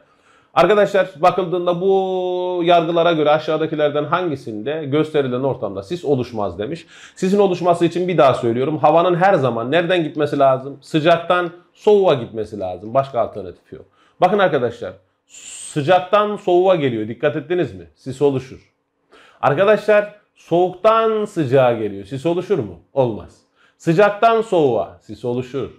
Arkadaşlar bakıldığında bu yargılara göre aşağıdakilerden hangisinde gösterilen ortamda sis oluşmaz demiş. Sisin oluşması için bir daha söylüyorum. Havanın her zaman nereden gitmesi lazım? Sıcaktan soğuğa gitmesi lazım. Başka alternatif yok. Bakın arkadaşlar sıcaktan soğuğa geliyor. Dikkat ettiniz mi? Sis oluşur. Arkadaşlar soğuktan sıcağa geliyor. Sis oluşur mu? Olmaz. Sıcaktan soğuğa sis oluşur.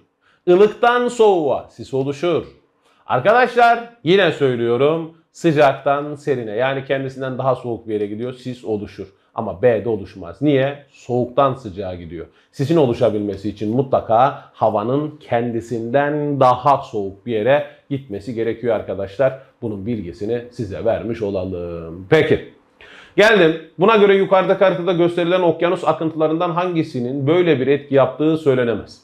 Ilıktan soğuğa sis oluşur. Arkadaşlar yine söylüyorum sıcaktan serine yani kendisinden daha soğuk bir yere gidiyor sis oluşur. Ama B'de oluşmaz. Niye? Soğuktan sıcağa gidiyor. Sisin oluşabilmesi için mutlaka havanın kendisinden daha soğuk bir yere gitmesi gerekiyor arkadaşlar. Bunun bilgisini size vermiş olalım. Peki. Geldim. Buna göre yukarıda haritada gösterilen okyanus akıntılarından hangisinin böyle bir etki yaptığı söylenemez.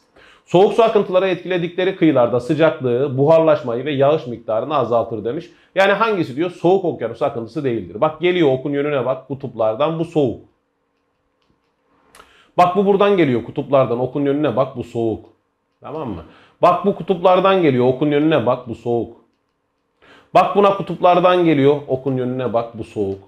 Soğuk su akıntıları etkiledikleri kıyılarda sıcaklığı, buharlaşmayı ve yağış miktarını azaltır demiş. Yani hangisi diyor? Soğuk okyanus akıntısı değildir. Bak geliyor okun yönüne bak kutuplardan bu soğuk. Bak bu buradan geliyor kutuplardan okun yönüne bak bu soğuk. Tamam mı? Bak bu kutuplardan geliyor okun yönüne bak bu soğuk. Bak buna kutuplardan geliyor okun yönüne bak bu soğuk.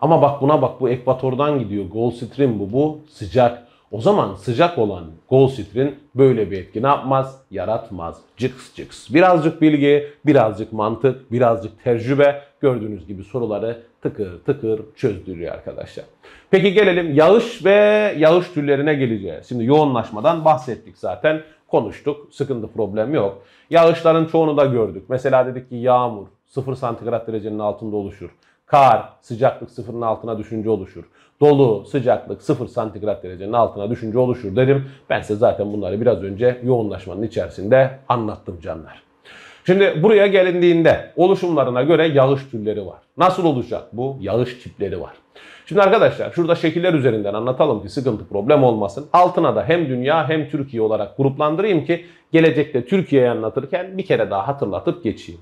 Ama bak buna bak bu ekvatordan gidiyor. Gulf Stream bu bu sıcak. O zaman sıcak olan Gulf Stream böyle bir etki ne yapmaz? Yaratmaz. Cıks cıks. Birazcık bilgi, birazcık mantık, birazcık tecrübe gördüğünüz gibi soruları tıkır tıkır çözdürüyor arkadaşlar. Peki gelelim yağış ve yağış türlerine geleceğiz. Şimdi yoğunlaşmadan bahsettik zaten. Konuştuk. Sıkıntı problem yok. Yağışların çoğunu da gördük. Mesela dedik ki yağmur 0 santigrat derecenin altında oluşur. Kar sıcaklık sıfırın altına düşünce oluşur. Dolu sıcaklık 0 santigrat derecenin altına düşünce oluşur dedim. Ben size zaten bunları biraz önce yoğunlaşmanın içerisinde anlattım canlar. Şimdi buraya gelindiğinde oluşumlarına göre yağış türleri var. Nasıl olacak bu? Yağış tipleri var. Şimdi arkadaşlar şurada şekiller üzerinden anlatalım ki sıkıntı problem olmasın. Altına da hem dünya hem Türkiye olarak gruplandırayım ki gelecekte Türkiye'yi anlatırken bir kere daha hatırlatıp geçeyim.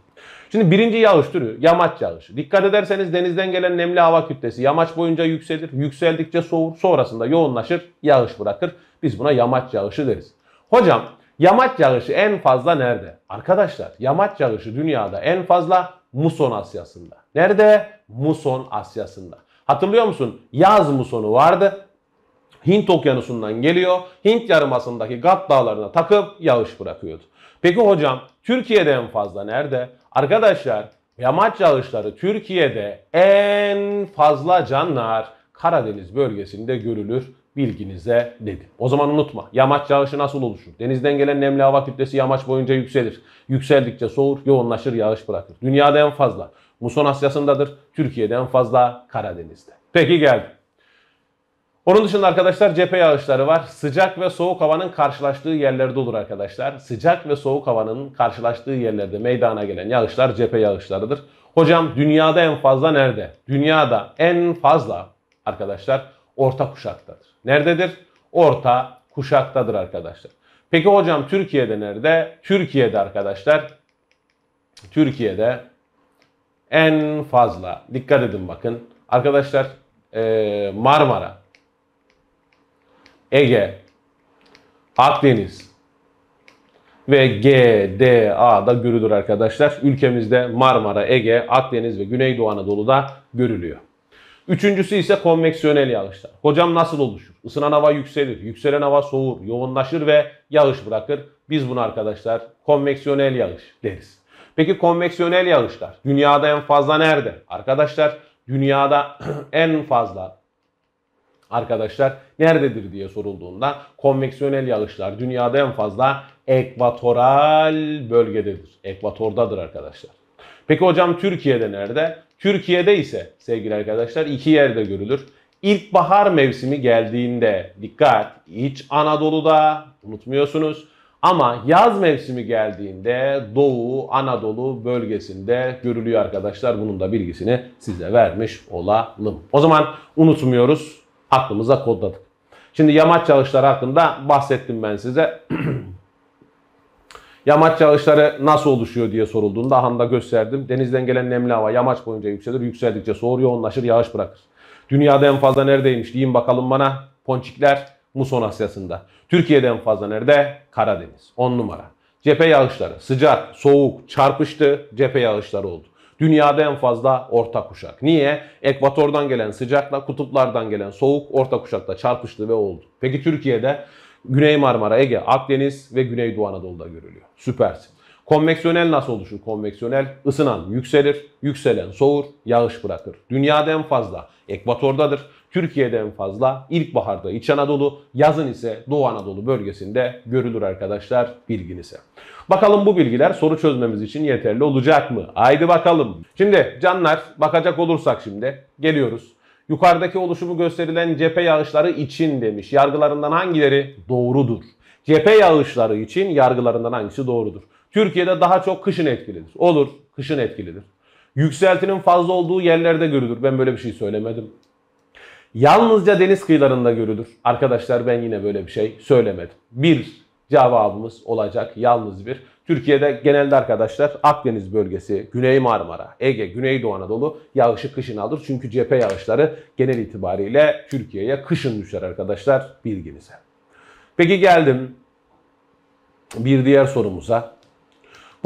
Şimdi birinci yağış türü yamaç yağışı. Dikkat ederseniz denizden gelen nemli hava kütlesi yamaç boyunca yükselir. Yükseldikçe soğur. Sonrasında yoğunlaşır. Yağış bırakır. Biz buna yamaç yağışı deriz. Hocam yamaç yağışı en fazla nerede? Arkadaşlar yamaç yağışı dünyada en fazla Muson Asyası'nda. Nerede? Muson Asyası'nda. Hatırlıyor musun? Yaz musonu vardı. Hint okyanusundan geliyor. Hint yarımasındaki Gat dağlarına takıp yağış bırakıyordu. Peki hocam Türkiye'de en fazla nerede? Arkadaşlar yamaç yağışları Türkiye'de en fazla canlar Karadeniz bölgesinde görülür bilginize dedim. O zaman unutma yamaç yağışı nasıl oluşur? Denizden gelen nemli hava kütlesi yamaç boyunca yükselir. Yükseldikçe soğur, yoğunlaşır, yağış bırakır. Dünyada en fazla Muson Asyası'ndadır. Türkiye'de en fazla Karadeniz'de. Peki geldi. Onun dışında arkadaşlar cephe yağışları var. Sıcak ve soğuk havanın karşılaştığı yerlerde olur arkadaşlar. Sıcak ve soğuk havanın karşılaştığı yerlerde meydana gelen yağışlar cephe yağışlarıdır. Hocam dünyada en fazla nerede? Dünyada en fazla arkadaşlar orta kuşaktadır. Nerededir? Orta kuşaktadır arkadaşlar. Peki hocam Türkiye'de nerede? Türkiye'de arkadaşlar Türkiye'de en fazla dikkat edin bakın arkadaşlar Marmara, Ege, Akdeniz ve GDA'da görülür arkadaşlar. Ülkemizde Marmara, Ege, Akdeniz ve Güneydoğu Anadolu'da görülüyor. Üçüncüsü ise konveksiyonel yağışlar. Hocam nasıl oluşur? Isınan hava yükselir, yükselen hava soğur, yoğunlaşır ve yağış bırakır. Biz bunu arkadaşlar konveksiyonel yağış deriz. Peki konveksiyonel yağışlar dünyada en fazla nerede? Arkadaşlar dünyada [CLEARS THROAT] en fazla arkadaşlar nerededir diye sorulduğunda konveksiyonel yağışlar dünyada en fazla ekvatoral bölgededir. Ekvatordadır arkadaşlar. Peki hocam Türkiye'de nerede? Türkiye'de ise sevgili arkadaşlar iki yerde görülür. İlkbahar mevsimi geldiğinde dikkat İç Anadolu'da unutmuyorsunuz. Ama yaz mevsimi geldiğinde Doğu Anadolu bölgesinde görülüyor arkadaşlar. Bunun da bilgisini size vermiş olalım. O zaman unutmuyoruz. Aklımıza kodladık. Şimdi yamaç yağışları hakkında bahsettim ben size. [CLEARS THROAT] Yamaç yağışları nasıl oluşuyor diye sorulduğunda handa gösterdim. Denizden gelen nemli hava yamaç boyunca yükselir. Yükseldikçe soğur, yoğunlaşır, yağış bırakır. Dünyada en fazla neredeymiş deyin bakalım bana. Ponçikler Muson Asyası'nda. Türkiye'de en fazla nerede? Karadeniz. 10 numara. Cephe yağışları sıcak, soğuk, çarpıştı. Cephe yağışları oldu. Dünyada en fazla orta kuşak. Niye? Ekvatordan gelen sıcakla kutuplardan gelen soğuk orta kuşakta çarpıştı ve oldu. Peki Türkiye'de Güney Marmara, Ege, Akdeniz ve Güneydoğu Anadolu'da görülüyor. Süpersin. Konveksiyonel nasıl oluşur? Konveksiyonel ısınan yükselir, yükselen soğur, yağış bırakır. Dünyada en fazla ekvatordadır. Türkiye'de en fazla ilkbaharda İç Anadolu, yazın ise Doğu Anadolu bölgesinde görülür arkadaşlar bilginize. Bakalım bu bilgiler soru çözmemiz için yeterli olacak mı? Haydi bakalım. Şimdi canlar bakacak olursak şimdi geliyoruz. Yukarıdaki oluşumu gösterilen cephe yağışları için demiş. Yargılarından hangileri doğrudur? Cephe yağışları için yargılarından hangisi doğrudur? Türkiye'de daha çok kışın etkilidir. Olur, kışın etkilidir. Yükseltinin fazla olduğu yerlerde görülür. Ben böyle bir şey söylemedim. Yalnızca deniz kıyılarında görülür. Arkadaşlar ben yine böyle bir şey söylemedim. Bir cevabımız olacak yalnız bir. Türkiye'de genelde arkadaşlar Akdeniz bölgesi, Güney Marmara, Ege, Güneydoğu Anadolu yağışı kışın alır. Çünkü cephe yağışları genel itibariyle Türkiye'ye kışın düşer arkadaşlar bilginize. Peki geldim bir diğer sorumuza.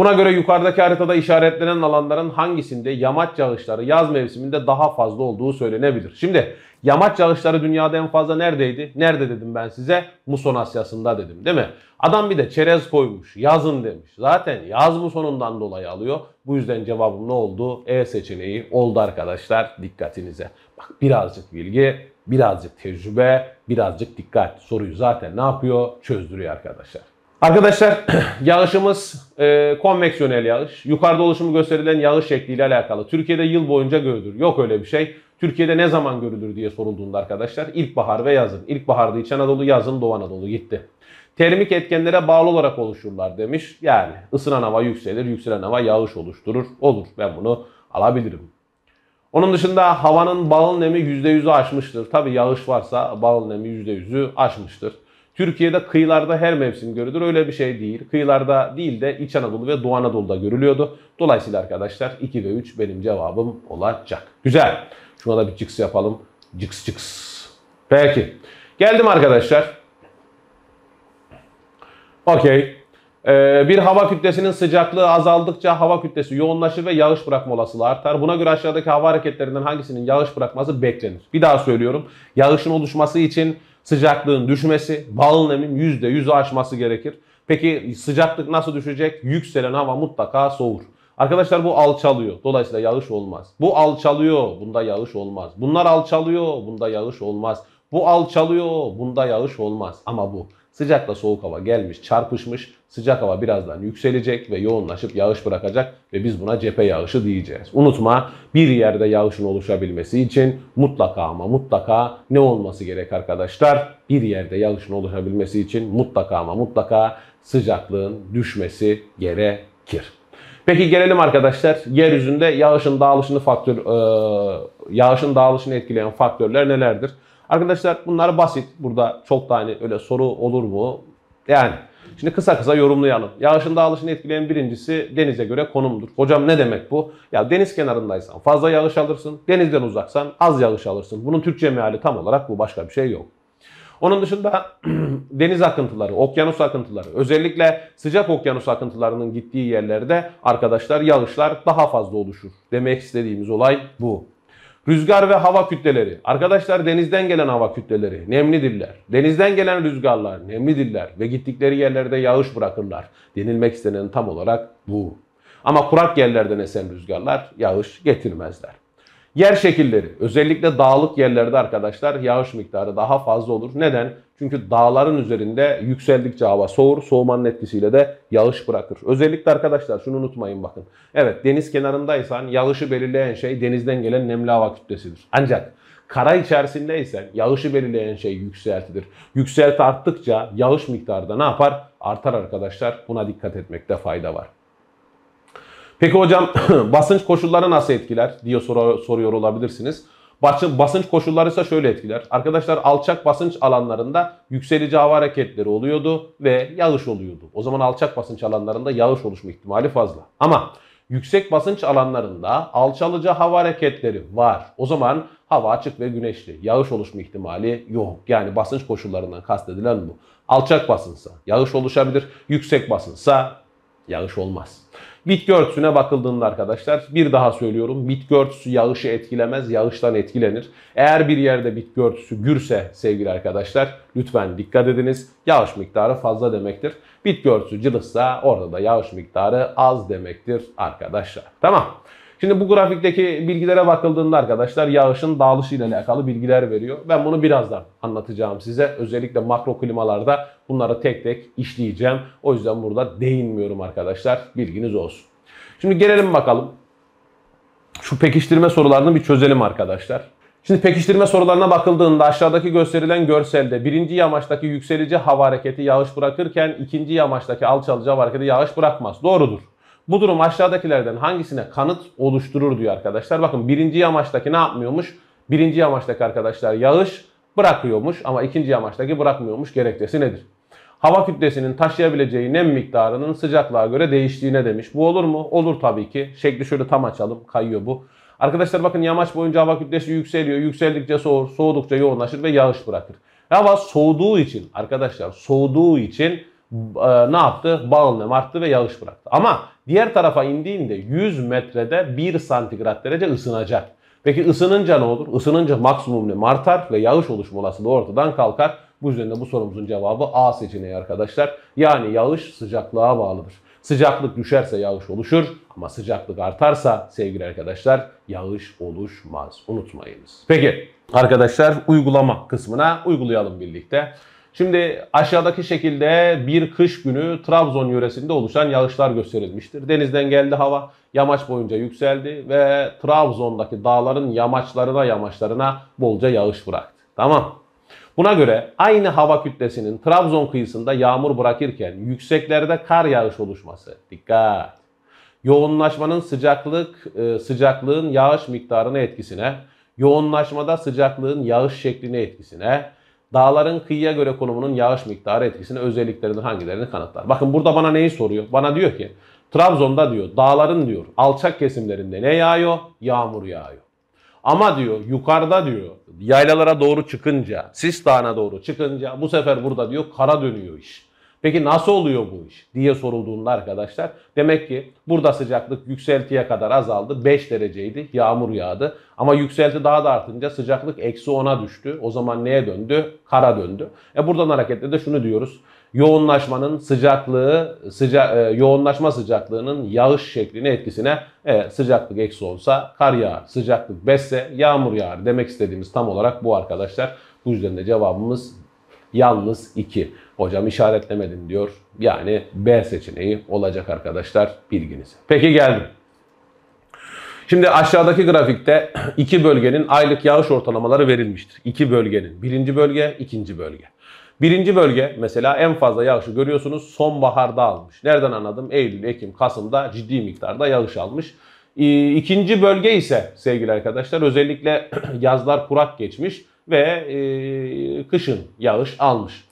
Buna göre yukarıdaki haritada işaretlenen alanların hangisinde yamaç yağışları yaz mevsiminde daha fazla olduğu söylenebilir. Şimdi yamaç yağışları dünyada en fazla neredeydi? Nerede dedim ben size? Muson Asyası'nda dedim değil mi? Adam bir de çerez koymuş, yazın demiş. Zaten yaz musonundan dolayı alıyor. Bu yüzden cevabım ne oldu? E seçeneği oldu arkadaşlar dikkatinize. Bak birazcık bilgi, birazcık tecrübe, birazcık dikkat. Soruyu zaten ne yapıyor? Çözdürüyor arkadaşlar. Arkadaşlar [CLEARS THROAT] yağışımız e, konveksiyonel yağış. Yukarıda oluşumu gösterilen yağış şekliyle alakalı. Türkiye'de yıl boyunca görülür. Yok öyle bir şey. Türkiye'de ne zaman görülür diye sorulduğunda arkadaşlar ilkbahar ve yazın. İlkbaharda İç Anadolu, yazın Doğu Anadolu gitti. Termik etkenlere bağlı olarak oluşurlar demiş. Yani ısınan hava yükselir, yükselen hava yağış oluşturur. Olur ben bunu alabilirim. Onun dışında havanın bağıl nemi %100'ü aşmıştır. Tabi yağış varsa bağıl nemi %100'ü aşmıştır. Türkiye'de kıyılarda her mevsim görülür. Öyle bir şey değil. Kıyılarda değil de İç Anadolu ve Doğu Anadolu'da görülüyordu. Dolayısıyla arkadaşlar 2 ve 3 benim cevabım olacak. Güzel. Şuna da bir cıks yapalım. Cıks cıks. Peki. Geldim arkadaşlar. Okey. Ee, bir hava kütlesinin sıcaklığı azaldıkça hava kütlesi yoğunlaşır ve yağış bırakma olasılığı artar. Buna göre aşağıdaki hava hareketlerinden hangisinin yağış bırakması beklenir? Bir daha söylüyorum. Yağışın oluşması için sıcaklığın düşmesi, bağıl nemin %100'ü aşması gerekir. Peki sıcaklık nasıl düşecek? Yükselen hava mutlaka soğur. Arkadaşlar bu alçalıyor. Dolayısıyla yağış olmaz. Bu alçalıyor. Bunda yağış olmaz. Bunlar alçalıyor. Bunda yağış olmaz. Bu alçalıyor. Bunda yağış olmaz. Ama bu sıcakla soğuk hava gelmiş, çarpışmış. Sıcak hava birazdan yükselecek ve yoğunlaşıp yağış bırakacak ve biz buna cephe yağışı diyeceğiz. Unutma bir yerde yağışın oluşabilmesi için mutlaka ama mutlaka ne olması gerek arkadaşlar? Bir yerde yağışın oluşabilmesi için mutlaka ama mutlaka sıcaklığın düşmesi gerekir. Peki gelelim arkadaşlar yeryüzünde yağışın dağılışını faktör e, yağışın dağılışını etkileyen faktörler nelerdir? Arkadaşlar bunlar basit. Burada çok da hani öyle soru olur mu? Yani şimdi kısa kısa yorumlayalım. Yağışın dağılışını etkileyen birincisi denize göre konumdur. Hocam ne demek bu? Ya deniz kenarındaysan fazla yağış alırsın. Denizden uzaksan az yağış alırsın. Bunun Türkçe meali tam olarak bu. Başka bir şey yok. Onun dışında [CLEARS THROAT] deniz akıntıları, okyanus akıntıları, özellikle sıcak okyanus akıntılarının gittiği yerlerde arkadaşlar yağışlar daha fazla oluşur. Demek istediğimiz olay bu. Rüzgar ve hava kütleleri. Arkadaşlar denizden gelen hava kütleleri nemlidirler. Denizden gelen rüzgarlar nemlidirler ve gittikleri yerlerde yağış bırakırlar. Denilmek istenen tam olarak bu. Ama kurak yerlerden esen rüzgarlar yağış getirmezler. Yer şekilleri özellikle dağlık yerlerde arkadaşlar yağış miktarı daha fazla olur. Neden? Çünkü dağların üzerinde yükseldikçe hava soğur. Soğumanın etkisiyle de yağış bırakır. Özellikle arkadaşlar şunu unutmayın bakın. Evet deniz kenarındaysan yağışı belirleyen şey denizden gelen nemli hava kütlesidir. Ancak kara içerisindeysen yağışı belirleyen şey yükseltidir. Yükselti arttıkça yağış miktarı da ne yapar? Artar arkadaşlar. Buna dikkat etmekte fayda var. Peki hocam [CLEARS THROAT] basınç koşulları nasıl etkiler diye sor soruyor olabilirsiniz. Basınç koşulları ise şöyle etkiler. Arkadaşlar alçak basınç alanlarında yükselici hava hareketleri oluyordu ve yağış oluyordu. O zaman alçak basınç alanlarında yağış oluşma ihtimali fazla. Ama yüksek basınç alanlarında alçalıcı hava hareketleri var. O zaman hava açık ve güneşli. Yağış oluşma ihtimali yok. Yani basınç koşullarından kastedilen bu. Alçak basınsa yağış oluşabilir. Yüksek basınsa yağış olmaz. Bitki örtüsüne bakıldığında arkadaşlar bir daha söylüyorum bitki örtüsü yağışı etkilemez yağıştan etkilenir. Eğer bir yerde bitki gürse sevgili arkadaşlar lütfen dikkat ediniz yağış miktarı fazla demektir. Bitki örtüsü cılızsa orada da yağış miktarı az demektir arkadaşlar. Tamam. Şimdi bu grafikteki bilgilere bakıldığında arkadaşlar yağışın dağılışı ile alakalı bilgiler veriyor. Ben bunu birazdan anlatacağım size. Özellikle makro klimalarda bunları tek tek işleyeceğim. O yüzden burada değinmiyorum arkadaşlar. Bilginiz olsun. Şimdi gelelim bakalım. Şu pekiştirme sorularını bir çözelim arkadaşlar. Şimdi pekiştirme sorularına bakıldığında aşağıdaki gösterilen görselde birinci yamaçtaki yükselici hava hareketi yağış bırakırken ikinci yamaçtaki alçalıcı hava hareketi yağış bırakmaz. Doğrudur. Bu durum aşağıdakilerden hangisine kanıt oluşturur diyor arkadaşlar. Bakın birinci yamaçtaki ne yapmıyormuş? Birinci yamaçtaki arkadaşlar yağış bırakıyormuş ama ikinci yamaçtaki bırakmıyormuş. Gerekçesi nedir? Hava kütlesinin taşıyabileceği nem miktarının sıcaklığa göre değiştiğine demiş. Bu olur mu? Olur tabii ki. Şekli şöyle tam açalım. Kayıyor bu. Arkadaşlar bakın yamaç boyunca hava kütlesi yükseliyor. Yükseldikçe soğur, soğudukça yoğunlaşır ve yağış bırakır. Hava soğuduğu için arkadaşlar soğuduğu için e, ne yaptı? Bağıl nem arttı ve yağış bıraktı. Ama diğer tarafa indiğinde 100 metrede 1 santigrat derece ısınacak. Peki ısınınca ne olur? Isınınca maksimum nem artar ve yağış oluşma olasılığı ortadan kalkar. Bu yüzden de bu sorumuzun cevabı A seçeneği arkadaşlar. Yani yağış sıcaklığa bağlıdır. Sıcaklık düşerse yağış oluşur ama sıcaklık artarsa sevgili arkadaşlar yağış oluşmaz. Unutmayınız. Peki arkadaşlar uygulama kısmına uygulayalım birlikte. Şimdi aşağıdaki şekilde bir kış günü Trabzon yöresinde oluşan yağışlar gösterilmiştir. Denizden geldi hava, yamaç boyunca yükseldi ve Trabzon'daki dağların yamaçlarına yamaçlarına bolca yağış bıraktı. Tamam. Buna göre aynı hava kütlesinin Trabzon kıyısında yağmur bırakırken yükseklerde kar yağış oluşması. Dikkat! Yoğunlaşmanın sıcaklık e, sıcaklığın yağış miktarına etkisine, yoğunlaşmada sıcaklığın yağış şekline etkisine, dağların kıyıya göre konumunun yağış miktarı etkisine özelliklerinin hangilerini kanıtlar? Bakın burada bana neyi soruyor? Bana diyor ki Trabzon'da diyor dağların diyor alçak kesimlerinde ne yağıyor? Yağmur yağıyor. Ama diyor yukarıda diyor yaylalara doğru çıkınca, Sis Dağı'na doğru çıkınca bu sefer burada diyor kara dönüyor iş. Peki nasıl oluyor bu iş diye sorulduğunda arkadaşlar demek ki burada sıcaklık yükseltiye kadar azaldı. 5 dereceydi yağmur yağdı ama yükselti daha da artınca sıcaklık eksi 10'a düştü. O zaman neye döndü? Kara döndü. E buradan hareketle de şunu diyoruz. Yoğunlaşmanın sıcaklığı, sıca, e, yoğunlaşma sıcaklığının yağış şekline etkisine e, sıcaklık eksi olsa kar yağar, sıcaklık 5 ise yağmur yağar. Demek istediğimiz tam olarak bu arkadaşlar. Bu yüzden de cevabımız yalnız 2. Hocam işaretlemedim diyor. Yani B seçeneği olacak arkadaşlar bilginize. Peki geldim. Şimdi aşağıdaki grafikte [CLEARS THROAT] iki bölgenin aylık yağış ortalamaları verilmiştir. İki bölgenin. Birinci bölge, ikinci bölge. Birinci bölge mesela en fazla yağışı görüyorsunuz sonbaharda almış. Nereden anladım? Eylül, Ekim, Kasım'da ciddi miktarda yağış almış. İkinci bölge ise sevgili arkadaşlar özellikle [CLEARS THROAT] yazlar kurak geçmiş ve e, kışın yağış almış.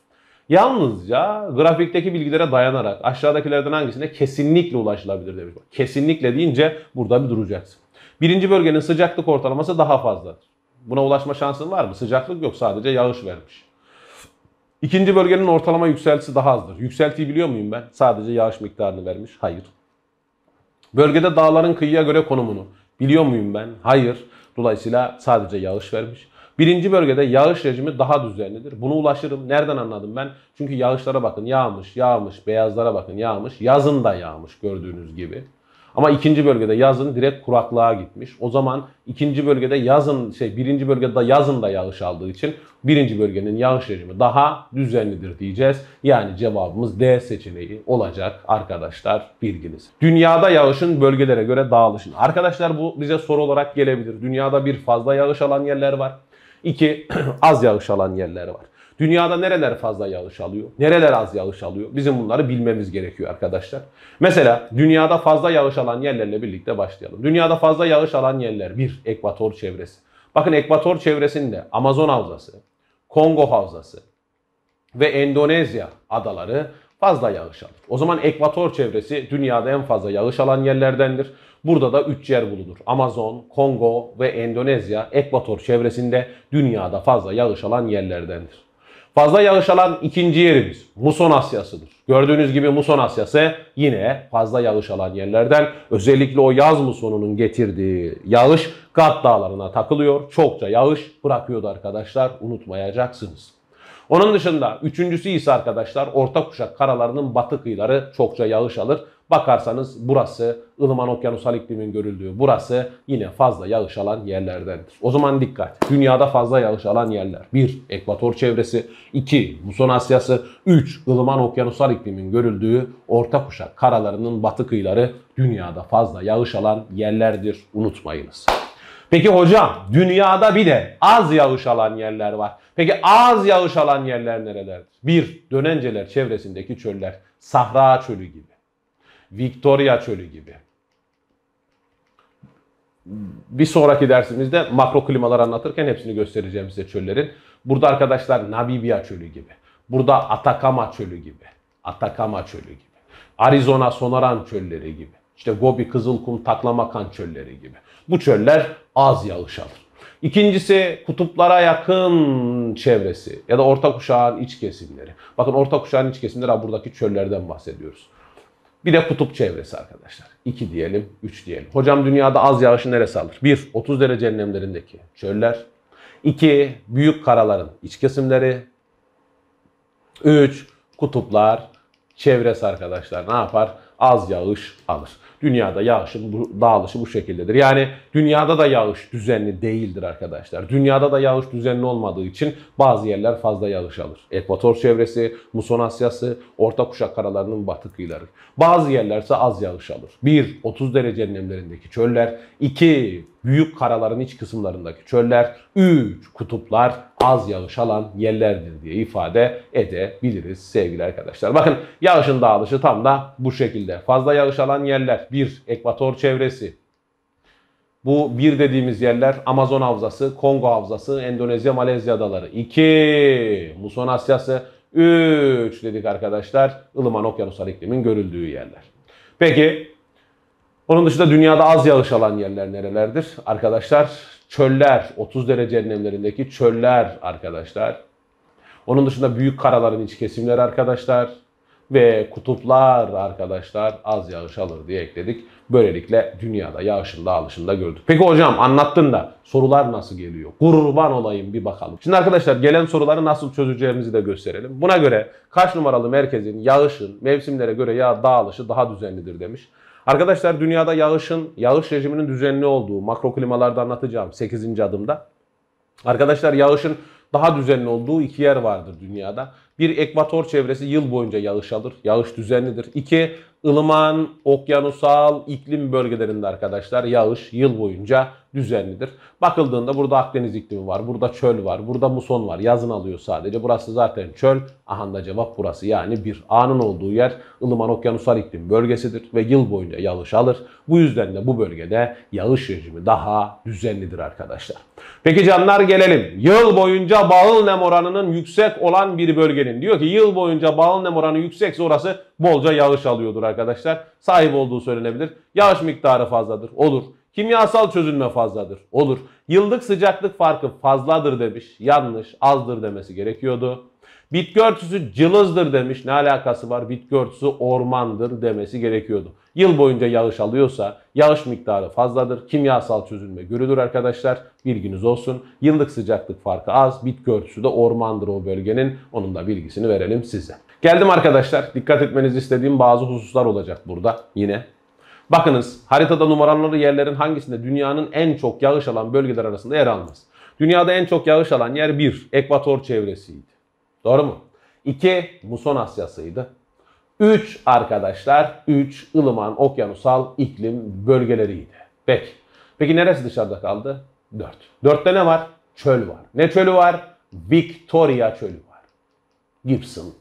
Yalnızca grafikteki bilgilere dayanarak aşağıdakilerden hangisine kesinlikle ulaşılabilir demiş. Kesinlikle deyince burada bir duracaksın. Birinci bölgenin sıcaklık ortalaması daha fazladır. Buna ulaşma şansın var mı? Sıcaklık yok sadece yağış vermiş. İkinci bölgenin ortalama yükseltisi daha azdır. Yükseltiyi biliyor muyum ben? Sadece yağış miktarını vermiş. Hayır. Bölgede dağların kıyıya göre konumunu biliyor muyum ben? Hayır. Dolayısıyla sadece yağış vermiş. Birinci bölgede yağış rejimi daha düzenlidir. Bunu ulaşırım. Nereden anladım ben? Çünkü yağışlara bakın yağmış, yağmış, beyazlara bakın yağmış. Yazın da yağmış gördüğünüz gibi. Ama ikinci bölgede yazın direkt kuraklığa gitmiş. O zaman ikinci bölgede yazın şey birinci bölgede yazın da yağış aldığı için birinci bölgenin yağış rejimi daha düzenlidir diyeceğiz. Yani cevabımız D seçeneği olacak arkadaşlar bilginiz. Dünyada yağışın bölgelere göre dağılışını. Arkadaşlar bu bize soru olarak gelebilir. Dünyada bir fazla yağış alan yerler var. İki [CLEARS THROAT] az yağış alan yerler var. Dünyada nereler fazla yağış alıyor? Nereler az yağış alıyor? Bizim bunları bilmemiz gerekiyor arkadaşlar. Mesela dünyada fazla yağış alan yerlerle birlikte başlayalım. Dünyada fazla yağış alan yerler bir ekvator çevresi. Bakın ekvator çevresinde Amazon havzası, Kongo havzası ve Endonezya adaları fazla yağış alır. O zaman ekvator çevresi dünyada en fazla yağış alan yerlerdendir. Burada da 3 yer bulunur. Amazon, Kongo ve Endonezya ekvator çevresinde dünyada fazla yağış alan yerlerdendir. Fazla yağış alan ikinci yerimiz Muson Asyası'dır. Gördüğünüz gibi Muson Asyası yine fazla yağış alan yerlerden. Özellikle o yaz musonunun getirdiği yağış Gat dağlarına takılıyor. Çokça yağış bırakıyordu arkadaşlar. Unutmayacaksınız. Onun dışında üçüncüsü ise arkadaşlar orta kuşak karalarının batı kıyıları çokça yağış alır. Bakarsanız burası ılıman okyanusal iklimin görüldüğü burası yine fazla yağış alan yerlerdendir. O zaman dikkat. Dünyada fazla yağış alan yerler. 1. Ekvator çevresi. 2. Muson Asyası. 3. ılıman okyanusal iklimin görüldüğü orta kuşak karalarının batı kıyıları dünyada fazla yağış alan yerlerdir. Unutmayınız. Peki hocam dünyada bir de az yağış alan yerler var. Peki az yağış alan yerler nerelerdir? Bir, Dönenceler çevresindeki çöller. Sahra çölü gibi. Victoria çölü gibi. Bir sonraki dersimizde makro klimalar anlatırken hepsini göstereceğim size çöllerin. Burada arkadaşlar Namibya çölü gibi. Burada Atakama çölü gibi. Atakama çölü gibi. Arizona Sonoran çölleri gibi. İşte Gobi Kızılkum Taklamakan çölleri gibi. Bu çöller az yağış alır. İkincisi kutuplara yakın çevresi ya da orta kuşağın iç kesimleri. Bakın orta kuşağın iç kesimleri buradaki çöllerden bahsediyoruz. Bir de kutup çevresi arkadaşlar. 2 diyelim, 3 diyelim. Hocam dünyada az yağışı neresi alır? 1. 30 derece enlemlerindeki çöller. 2. Büyük karaların iç kesimleri. 3. Kutuplar çevresi arkadaşlar ne yapar? Az yağış alır. Dünyada yağışın bu, dağılışı bu şekildedir. Yani dünyada da yağış düzenli değildir arkadaşlar. Dünyada da yağış düzenli olmadığı için bazı yerler fazla yağış alır. Ekvator çevresi, Muson Asyası, orta kuşak karalarının batı kıyıları. Bazı yerlerse az yağış alır. 1. 30 derece enlemlerindeki çöller. 2. Büyük karaların iç kısımlarındaki çöller. 3. Kutuplar az yağış alan yerlerdir diye ifade edebiliriz sevgili arkadaşlar. Bakın yağışın dağılışı tam da bu şekilde. Fazla yağış alan yerler. 1. Ekvator çevresi. Bu bir dediğimiz yerler Amazon havzası, Kongo havzası, Endonezya, Malezya adaları. 2. Muson Asyası. 3 dedik arkadaşlar. ılıman okyanusal iklimin görüldüğü yerler. Peki onun dışında dünyada az yağış alan yerler nerelerdir? Arkadaşlar çöller, 30 derece enlemlerindeki çöller arkadaşlar. Onun dışında büyük karaların iç kesimleri arkadaşlar. Ve kutuplar arkadaşlar az yağış alır diye ekledik. Böylelikle dünyada yağışın dağılışını da gördük. Peki hocam anlattın da sorular nasıl geliyor? Kurban olayım bir bakalım. Şimdi arkadaşlar gelen soruları nasıl çözeceğimizi de gösterelim. Buna göre kaç numaralı merkezin yağışın mevsimlere göre yağ dağılışı daha düzenlidir demiş. Arkadaşlar dünyada yağışın, yağış rejiminin düzenli olduğu makro klimalarda anlatacağım 8. adımda. Arkadaşlar yağışın daha düzenli olduğu iki yer vardır dünyada. Bir ekvator çevresi yıl boyunca yağış alır. Yağış düzenlidir. İki ılıman, okyanusal iklim bölgelerinde arkadaşlar yağış yıl boyunca düzenlidir. Bakıldığında burada Akdeniz iklimi var, burada çöl var, burada muson var. Yazın alıyor sadece. Burası zaten çöl. Aha da cevap burası. Yani bir A'nın olduğu yer ılıman okyanusal iklim bölgesidir ve yıl boyunca yağış alır. Bu yüzden de bu bölgede yağış rejimi daha düzenlidir arkadaşlar. Peki canlar gelelim. Yıl boyunca bağıl nem oranının yüksek olan bir bölgenin. Diyor ki yıl boyunca bağıl nem oranı yüksekse orası bolca yağış alıyordur arkadaşlar. Sahip olduğu söylenebilir. Yağış miktarı fazladır. Olur. Kimyasal çözülme fazladır. Olur. Yıllık sıcaklık farkı fazladır demiş. Yanlış. Azdır demesi gerekiyordu. Bitki örtüsü cılızdır demiş. Ne alakası var? Bitki örtüsü ormandır demesi gerekiyordu. Yıl boyunca yağış alıyorsa yağış miktarı fazladır. Kimyasal çözülme görülür arkadaşlar. Bilginiz olsun. Yıllık sıcaklık farkı az. Bitki örtüsü de ormandır o bölgenin. Onun da bilgisini verelim size. Geldim arkadaşlar. Dikkat etmenizi istediğim bazı hususlar olacak burada yine. Bakınız haritada numaralı yerlerin hangisinde dünyanın en çok yağış alan bölgeler arasında yer almaz. Dünyada en çok yağış alan yer 1. Ekvator çevresiydi. Doğru mu? 2. Muson Asyası'ydı. 3 arkadaşlar 3 ılıman okyanusal iklim bölgeleriydi. Peki. Peki neresi dışarıda kaldı? 4. 4'te ne var? Çöl var. Ne çölü var? Victoria çölü var. Gibson,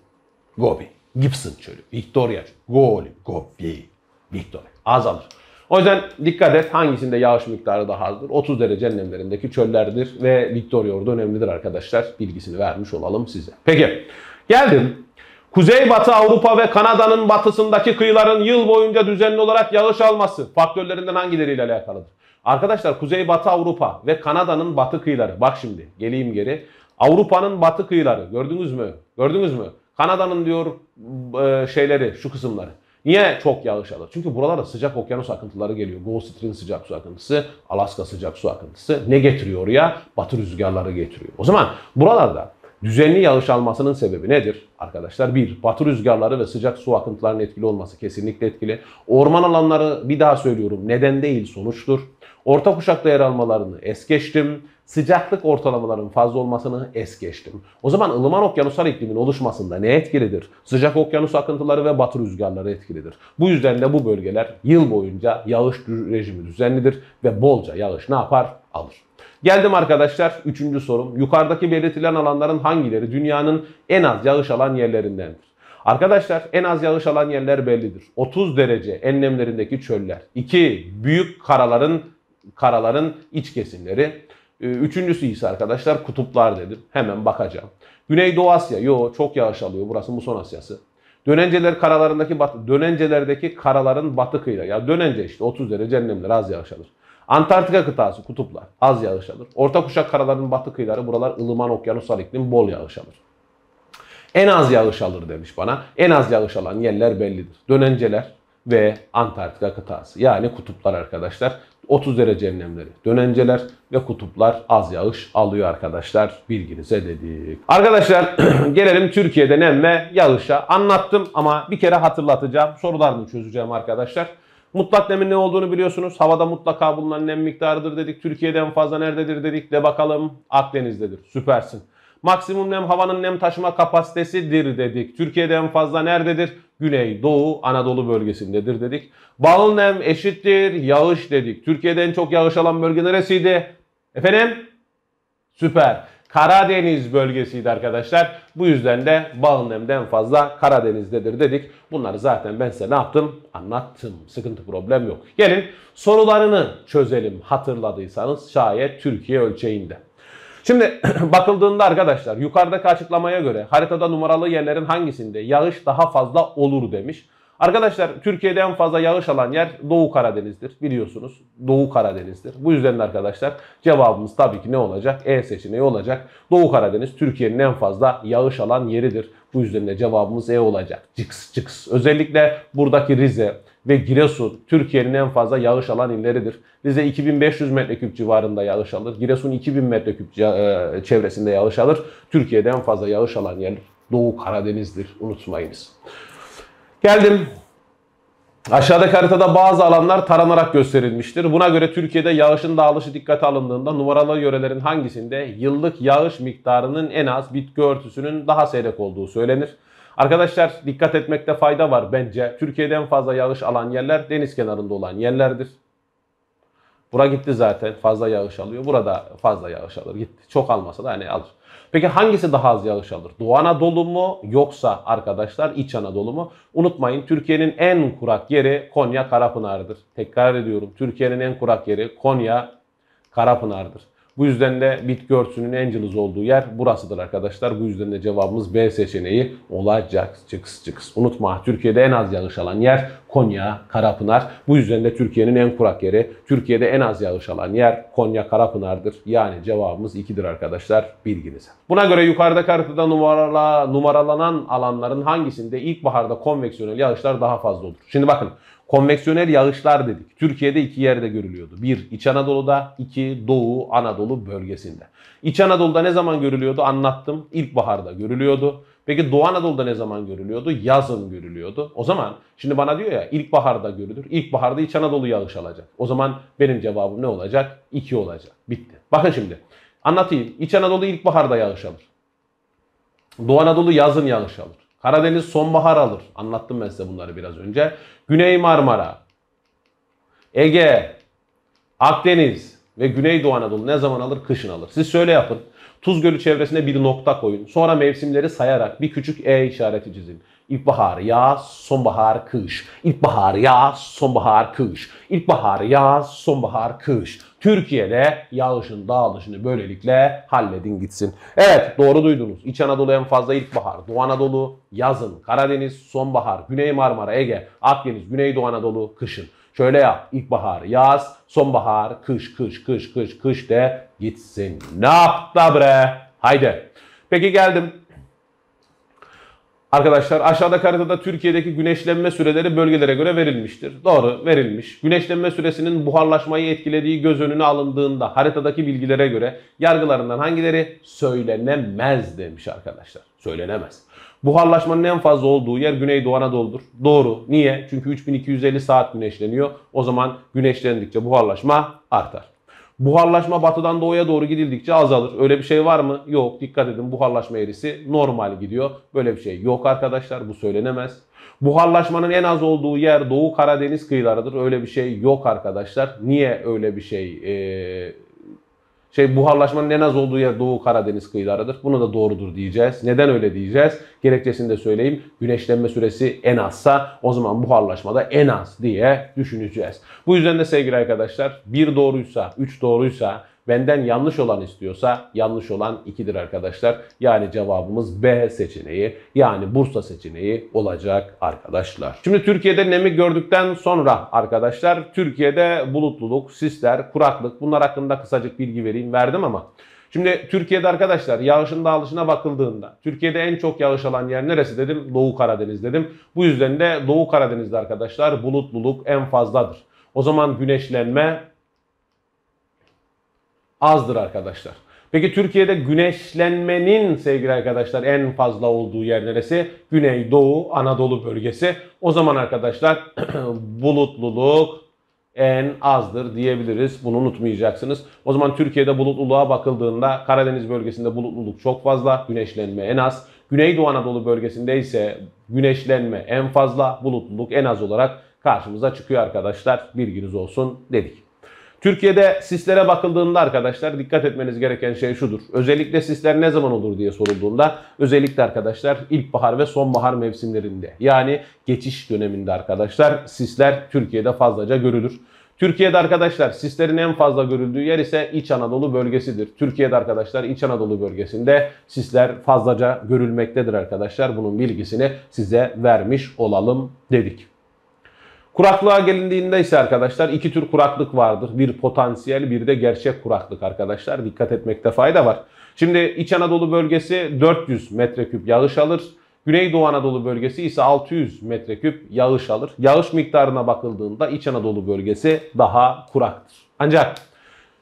Gobi. Gibson çölü. Victoria çölü. Goli, Gobi. Victoria. Azalır. O yüzden dikkat et hangisinde yağış miktarı daha azdır. 30 derece nemlerindeki çöllerdir ve Victoria orada önemlidir arkadaşlar. Bilgisini vermiş olalım size. Peki geldim. Kuzeybatı Avrupa ve Kanada'nın batısındaki kıyıların yıl boyunca düzenli olarak yağış alması faktörlerinden hangileriyle alakalıdır? Arkadaşlar Kuzeybatı Avrupa ve Kanada'nın batı kıyıları. Bak şimdi geleyim geri. Avrupa'nın batı kıyıları gördünüz mü? Gördünüz mü? Kanada'nın diyor e, şeyleri şu kısımları. Niye çok yağış alır? Çünkü buralara sıcak okyanus akıntıları geliyor. Gulf Stream sıcak su akıntısı, Alaska sıcak su akıntısı. Ne getiriyor oraya? Batı rüzgarları getiriyor. O zaman buralarda düzenli yağış almasının sebebi nedir? Arkadaşlar bir, batı rüzgarları ve sıcak su akıntılarının etkili olması kesinlikle etkili. Orman alanları bir daha söylüyorum neden değil sonuçtur. Orta kuşakta yer almalarını es geçtim. Sıcaklık ortalamaların fazla olmasını es geçtim. O zaman ılıman okyanusal iklimin oluşmasında ne etkilidir? Sıcak okyanus akıntıları ve batı rüzgarları etkilidir. Bu yüzden de bu bölgeler yıl boyunca yağış rejimi düzenlidir ve bolca yağış ne yapar? Alır. Geldim arkadaşlar üçüncü sorum. Yukarıdaki belirtilen alanların hangileri dünyanın en az yağış alan yerlerindendir? Arkadaşlar en az yağış alan yerler bellidir. 30 derece enlemlerindeki çöller. 2. Büyük karaların karaların iç kesimleri. Üçüncüsü ise arkadaşlar kutuplar dedim. Hemen bakacağım. Güneydoğu Asya. Yo çok yağış alıyor. Burası Muson Asyası. Dönenceler karalarındaki batı, dönencelerdeki karaların batı kıyıları. Ya dönence işte 30 derece enlemler az yağış alır. Antarktika kıtası kutuplar az yağış alır. Orta kuşak karalarının batı kıyıları buralar ılıman okyanusal iklim bol yağış alır. En az yağış alır demiş bana. En az yağış alan yerler bellidir. Dönenceler ve Antarktika kıtası. Yani kutuplar arkadaşlar. 30 derece enlemleri, dönenceler ve kutuplar az yağış alıyor arkadaşlar. Bilginize dedik. Arkadaşlar [CLEARS THROAT] gelelim Türkiye'de nem ve yağışa. Anlattım ama bir kere hatırlatacağım. Sorularını çözeceğim arkadaşlar. Mutlak nemin ne olduğunu biliyorsunuz. Havada mutlaka bulunan nem miktarıdır dedik. Türkiye'de en fazla nerededir dedik. De bakalım Akdeniz'dedir. Süpersin. Maksimum nem havanın nem taşıma kapasitesidir dedik. Türkiye'de en fazla nerededir? Güney, Doğu, Anadolu bölgesindedir dedik. Bağıl nem eşittir yağış dedik. Türkiye'de en çok yağış alan bölge neresiydi? Efendim? Süper. Karadeniz bölgesiydi arkadaşlar. Bu yüzden de bağıl nemden fazla Karadeniz'dedir dedik. Bunları zaten ben size ne yaptım? Anlattım. Sıkıntı problem yok. Gelin sorularını çözelim hatırladıysanız şayet Türkiye ölçeğinde. Şimdi [CLEARS THROAT] bakıldığında arkadaşlar yukarıdaki açıklamaya göre haritada numaralı yerlerin hangisinde yağış daha fazla olur demiş. Arkadaşlar Türkiye'de en fazla yağış alan yer Doğu Karadeniz'dir biliyorsunuz. Doğu Karadeniz'dir. Bu yüzden de arkadaşlar cevabımız tabii ki ne olacak? E seçeneği olacak. Doğu Karadeniz Türkiye'nin en fazla yağış alan yeridir. Bu yüzden de cevabımız E olacak. Cıks cıks. Özellikle buradaki Rize ve Giresun Türkiye'nin en fazla yağış alan illeridir. Rize 2500 metreküp civarında yağış alır. Giresun 2000 metreküp çevresinde yağış alır. Türkiye'de en fazla yağış alan yer Doğu Karadeniz'dir. Unutmayınız. Geldim Aşağıdaki haritada bazı alanlar taranarak gösterilmiştir. Buna göre Türkiye'de yağışın dağılışı dikkate alındığında numaralı yörelerin hangisinde yıllık yağış miktarının en az bitki örtüsünün daha seyrek olduğu söylenir. Arkadaşlar dikkat etmekte fayda var bence. Türkiye'de en fazla yağış alan yerler deniz kenarında olan yerlerdir. Bura gitti zaten fazla yağış alıyor. Burada fazla yağış alır gitti. Çok almasa da hani alır. Peki hangisi daha az yağış alır? Doğu Anadolu mu yoksa arkadaşlar İç Anadolu mu? Unutmayın Türkiye'nin en kurak yeri Konya Karapınar'dır. Tekrar ediyorum Türkiye'nin en kurak yeri Konya Karapınar'dır. Bu yüzden de bitki örtüsünün cılız olduğu yer burasıdır arkadaşlar. Bu yüzden de cevabımız B seçeneği olacak. Çıkıs çıkıs. Unutma Türkiye'de en az yağış alan yer Konya, Karapınar. Bu yüzden de Türkiye'nin en kurak yeri, Türkiye'de en az yağış alan yer Konya, Karapınar'dır. Yani cevabımız 2'dir arkadaşlar bilginize. Buna göre yukarıda haritada numarala, numaralanan alanların hangisinde ilkbaharda konveksiyonel yağışlar daha fazla olur? Şimdi bakın Konveksiyonel yağışlar dedik. Türkiye'de iki yerde görülüyordu. Bir İç Anadolu'da, iki Doğu Anadolu bölgesinde. İç Anadolu'da ne zaman görülüyordu anlattım. İlkbaharda görülüyordu. Peki Doğu Anadolu'da ne zaman görülüyordu? Yazın görülüyordu. O zaman şimdi bana diyor ya ilkbaharda görülür. İlkbaharda İç Anadolu yağış alacak. O zaman benim cevabım ne olacak? 2 olacak. Bitti. Bakın şimdi anlatayım. İç Anadolu ilkbaharda yağış alır. Doğu Anadolu yazın yağış alır. Karadeniz sonbahar alır. Anlattım ben size bunları biraz önce. Güney Marmara, Ege, Akdeniz ve Güneydoğu Anadolu ne zaman alır? Kışın alır. Siz şöyle yapın. Tuz Gölü çevresine bir nokta koyun. Sonra mevsimleri sayarak bir küçük E işareti çizin. İlkbahar, yaz, sonbahar, kış. İlkbahar, yaz, sonbahar, kış. İlkbahar, yaz, sonbahar, kış. Türkiye'de yağışın dağılışını böylelikle halledin gitsin. Evet doğru duydunuz. İç Anadolu en fazla ilkbahar. Doğu Anadolu yazın. Karadeniz sonbahar. Güney Marmara, Ege, Akdeniz, Güneydoğu Anadolu kışın. Şöyle yap. İlkbahar, yaz, sonbahar, kış, kış, kış, kış, kış de gitsin. Ne yaptı bre? Haydi. Peki geldim. Arkadaşlar aşağıda haritada Türkiye'deki güneşlenme süreleri bölgelere göre verilmiştir. Doğru verilmiş. Güneşlenme süresinin buharlaşmayı etkilediği göz önüne alındığında haritadaki bilgilere göre yargılarından hangileri söylenemez demiş arkadaşlar. Söylenemez. Buharlaşmanın en fazla olduğu yer Güneydoğu Anadolu'dur. Doğru. Niye? Çünkü 3250 saat güneşleniyor. O zaman güneşlendikçe buharlaşma artar. Buharlaşma batıdan doğuya doğru gidildikçe azalır. Öyle bir şey var mı? Yok. Dikkat edin buharlaşma eğrisi normal gidiyor. Böyle bir şey yok arkadaşlar. Bu söylenemez. Buharlaşmanın en az olduğu yer Doğu Karadeniz kıyılarıdır. Öyle bir şey yok arkadaşlar. Niye öyle bir şey ee, şey buharlaşmanın en az olduğu yer Doğu Karadeniz kıyılarıdır. Bunu da doğrudur diyeceğiz. Neden öyle diyeceğiz? Gerekçesini de söyleyeyim. Güneşlenme süresi en azsa o zaman buharlaşma da en az diye düşüneceğiz. Bu yüzden de sevgili arkadaşlar bir doğruysa, üç doğruysa benden yanlış olan istiyorsa yanlış olan 2'dir arkadaşlar. Yani cevabımız B seçeneği yani Bursa seçeneği olacak arkadaşlar. Şimdi Türkiye'de nemi gördükten sonra arkadaşlar Türkiye'de bulutluluk, sisler, kuraklık bunlar hakkında kısacık bilgi vereyim verdim ama Şimdi Türkiye'de arkadaşlar yağışın dağılışına bakıldığında Türkiye'de en çok yağış alan yer neresi dedim? Doğu Karadeniz dedim. Bu yüzden de Doğu Karadeniz'de arkadaşlar bulutluluk en fazladır. O zaman güneşlenme azdır arkadaşlar. Peki Türkiye'de güneşlenmenin sevgili arkadaşlar en fazla olduğu yer neresi? Güneydoğu Anadolu bölgesi. O zaman arkadaşlar [CLEARS THROAT] bulutluluk en azdır diyebiliriz. Bunu unutmayacaksınız. O zaman Türkiye'de bulutluluğa bakıldığında Karadeniz bölgesinde bulutluluk çok fazla, güneşlenme en az. Güneydoğu Anadolu bölgesinde ise güneşlenme en fazla, bulutluluk en az olarak karşımıza çıkıyor arkadaşlar. Bilginiz olsun dedik. Türkiye'de sislere bakıldığında arkadaşlar dikkat etmeniz gereken şey şudur. Özellikle sisler ne zaman olur diye sorulduğunda özellikle arkadaşlar ilkbahar ve sonbahar mevsimlerinde yani geçiş döneminde arkadaşlar sisler Türkiye'de fazlaca görülür. Türkiye'de arkadaşlar sislerin en fazla görüldüğü yer ise İç Anadolu bölgesidir. Türkiye'de arkadaşlar İç Anadolu bölgesinde sisler fazlaca görülmektedir arkadaşlar. Bunun bilgisini size vermiş olalım dedik. Kuraklığa gelindiğinde ise arkadaşlar iki tür kuraklık vardır. Bir potansiyel bir de gerçek kuraklık arkadaşlar. Dikkat etmekte fayda var. Şimdi İç Anadolu bölgesi 400 metreküp yağış alır. Güneydoğu Anadolu bölgesi ise 600 metreküp yağış alır. Yağış miktarına bakıldığında İç Anadolu bölgesi daha kuraktır. Ancak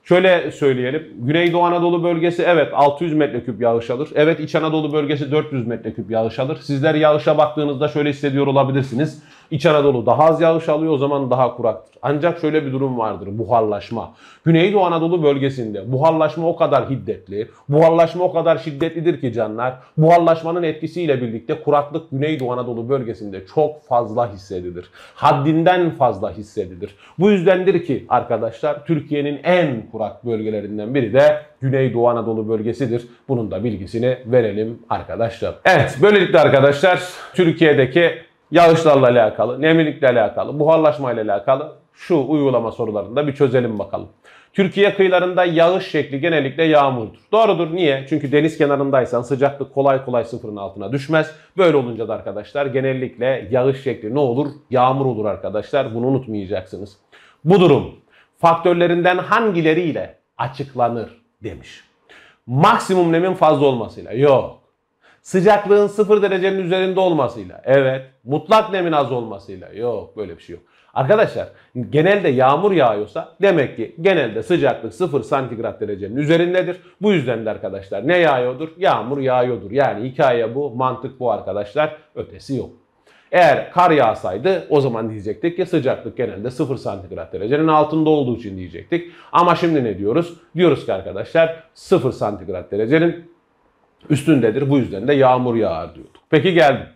Şöyle söyleyelim. Güneydoğu Anadolu bölgesi evet 600 metreküp yağış alır. Evet İç Anadolu bölgesi 400 metreküp yağış alır. Sizler yağışa baktığınızda şöyle hissediyor olabilirsiniz. İç Anadolu daha az yağış alıyor o zaman daha kuraktır. Ancak şöyle bir durum vardır buharlaşma. Güneydoğu Anadolu bölgesinde buharlaşma o kadar hiddetli, buharlaşma o kadar şiddetlidir ki canlar. Buharlaşmanın etkisiyle birlikte kuraklık Güneydoğu Anadolu bölgesinde çok fazla hissedilir. Haddinden fazla hissedilir. Bu yüzdendir ki arkadaşlar Türkiye'nin en kurak bölgelerinden biri de Güneydoğu Anadolu bölgesidir. Bunun da bilgisini verelim arkadaşlar. Evet böylelikle arkadaşlar Türkiye'deki yağışlarla alakalı, nemlilikle alakalı, buharlaşmayla alakalı şu uygulama sorularını da bir çözelim bakalım. Türkiye kıyılarında yağış şekli genellikle yağmurdur. Doğrudur. Niye? Çünkü deniz kenarındaysan sıcaklık kolay kolay sıfırın altına düşmez. Böyle olunca da arkadaşlar genellikle yağış şekli ne olur? Yağmur olur arkadaşlar. Bunu unutmayacaksınız. Bu durum faktörlerinden hangileriyle açıklanır demiş. Maksimum nemin fazla olmasıyla. Yok. Sıcaklığın sıfır derecenin üzerinde olmasıyla. Evet. Mutlak nemin az olmasıyla. Yok böyle bir şey yok. Arkadaşlar genelde yağmur yağıyorsa demek ki genelde sıcaklık 0 santigrat derecenin üzerindedir. Bu yüzden de arkadaşlar ne yağıyordur? Yağmur yağıyordur. Yani hikaye bu, mantık bu arkadaşlar. Ötesi yok. Eğer kar yağsaydı o zaman diyecektik ki sıcaklık genelde 0 santigrat derecenin altında olduğu için diyecektik. Ama şimdi ne diyoruz? Diyoruz ki arkadaşlar 0 santigrat derecenin üstündedir. Bu yüzden de yağmur yağar diyorduk. Peki geldim.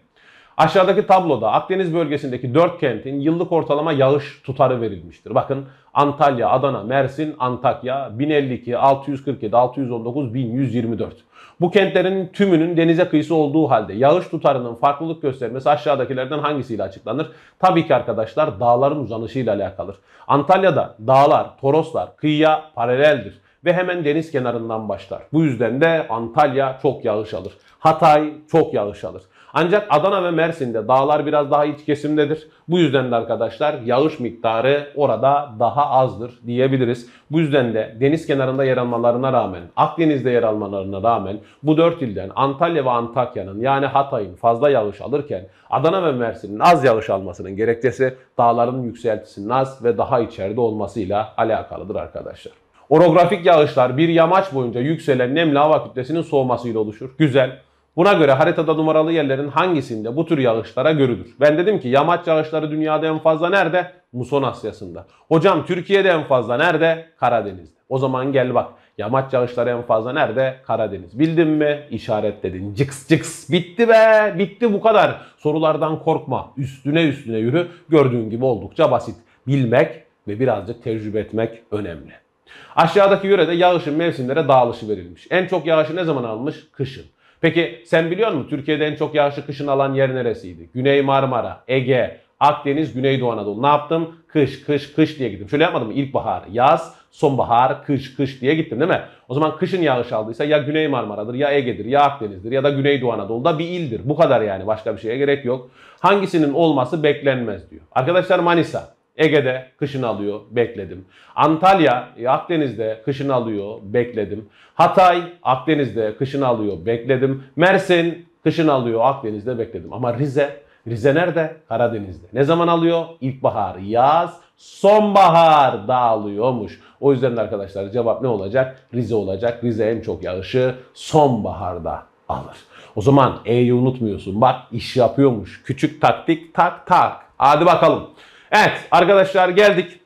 Aşağıdaki tabloda Akdeniz bölgesindeki 4 kentin yıllık ortalama yağış tutarı verilmiştir. Bakın Antalya, Adana, Mersin, Antakya 1052, 647, 619, 1124. Bu kentlerin tümünün denize kıyısı olduğu halde yağış tutarının farklılık göstermesi aşağıdakilerden hangisiyle açıklanır? Tabii ki arkadaşlar dağların uzanışıyla alakalıdır. Antalya'da dağlar, toroslar kıyıya paraleldir ve hemen deniz kenarından başlar. Bu yüzden de Antalya çok yağış alır. Hatay çok yağış alır. Ancak Adana ve Mersin'de dağlar biraz daha iç kesimdedir. Bu yüzden de arkadaşlar yağış miktarı orada daha azdır diyebiliriz. Bu yüzden de deniz kenarında yer almalarına rağmen, Akdeniz'de yer almalarına rağmen bu dört ilden Antalya ve Antakya'nın yani Hatay'ın fazla yağış alırken Adana ve Mersin'in az yağış almasının gerekçesi dağların yükseltisinin az ve daha içeride olmasıyla alakalıdır arkadaşlar. Orografik yağışlar bir yamaç boyunca yükselen nemli hava kütlesinin soğumasıyla oluşur. Güzel. Buna göre haritada numaralı yerlerin hangisinde bu tür yağışlara görülür? Ben dedim ki yamaç yağışları dünyada en fazla nerede? Muson Asyası'nda. Hocam Türkiye'de en fazla nerede? Karadeniz'de. O zaman gel bak. Yamaç yağışları en fazla nerede? Karadeniz. Bildin mi? İşaretledin. Cıks cıks. Bitti be. Bitti bu kadar. Sorulardan korkma. Üstüne üstüne yürü. Gördüğün gibi oldukça basit. Bilmek ve birazcık tecrübe etmek önemli. Aşağıdaki yörede yağışın mevsimlere dağılışı verilmiş. En çok yağışı ne zaman almış? Kışın. Peki sen biliyor musun Türkiye'de en çok yağışı kışın alan yer neresiydi? Güney Marmara, Ege, Akdeniz, Güneydoğu Anadolu. Ne yaptım? Kış, kış, kış diye gittim. Şöyle yapmadım mı? İlkbahar, yaz, sonbahar, kış, kış diye gittim değil mi? O zaman kışın yağış aldıysa ya Güney Marmara'dır, ya Ege'dir, ya Akdeniz'dir ya da Güneydoğu Anadolu'da bir ildir. Bu kadar yani. Başka bir şeye gerek yok. Hangisinin olması beklenmez diyor. Arkadaşlar Manisa. Ege'de kışın alıyor, bekledim. Antalya, e, Akdeniz'de kışın alıyor, bekledim. Hatay, Akdeniz'de kışın alıyor, bekledim. Mersin, kışın alıyor, Akdeniz'de bekledim. Ama Rize, Rize nerede? Karadeniz'de. Ne zaman alıyor? İlkbahar, yaz, sonbahar da alıyormuş. O yüzden de arkadaşlar cevap ne olacak? Rize olacak. Rize en çok yağışı sonbaharda alır. O zaman E'yi unutmuyorsun. Bak iş yapıyormuş. Küçük taktik tak tak. Hadi bakalım. Evet arkadaşlar geldik.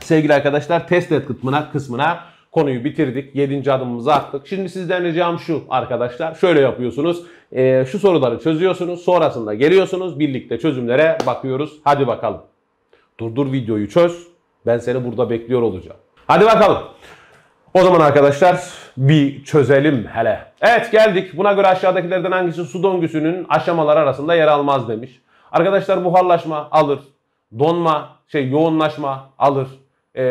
Sevgili arkadaşlar test et kısmına, kısmına konuyu bitirdik. 7. adımımızı attık. Şimdi sizden ricam şu arkadaşlar. Şöyle yapıyorsunuz. Ee, şu soruları çözüyorsunuz. Sonrasında geliyorsunuz. Birlikte çözümlere bakıyoruz. Hadi bakalım. Durdur videoyu çöz. Ben seni burada bekliyor olacağım. Hadi bakalım. O zaman arkadaşlar bir çözelim hele. Evet geldik. Buna göre aşağıdakilerden hangisi su döngüsünün aşamaları arasında yer almaz demiş. Arkadaşlar buharlaşma alır. Donma, şey yoğunlaşma alır. E,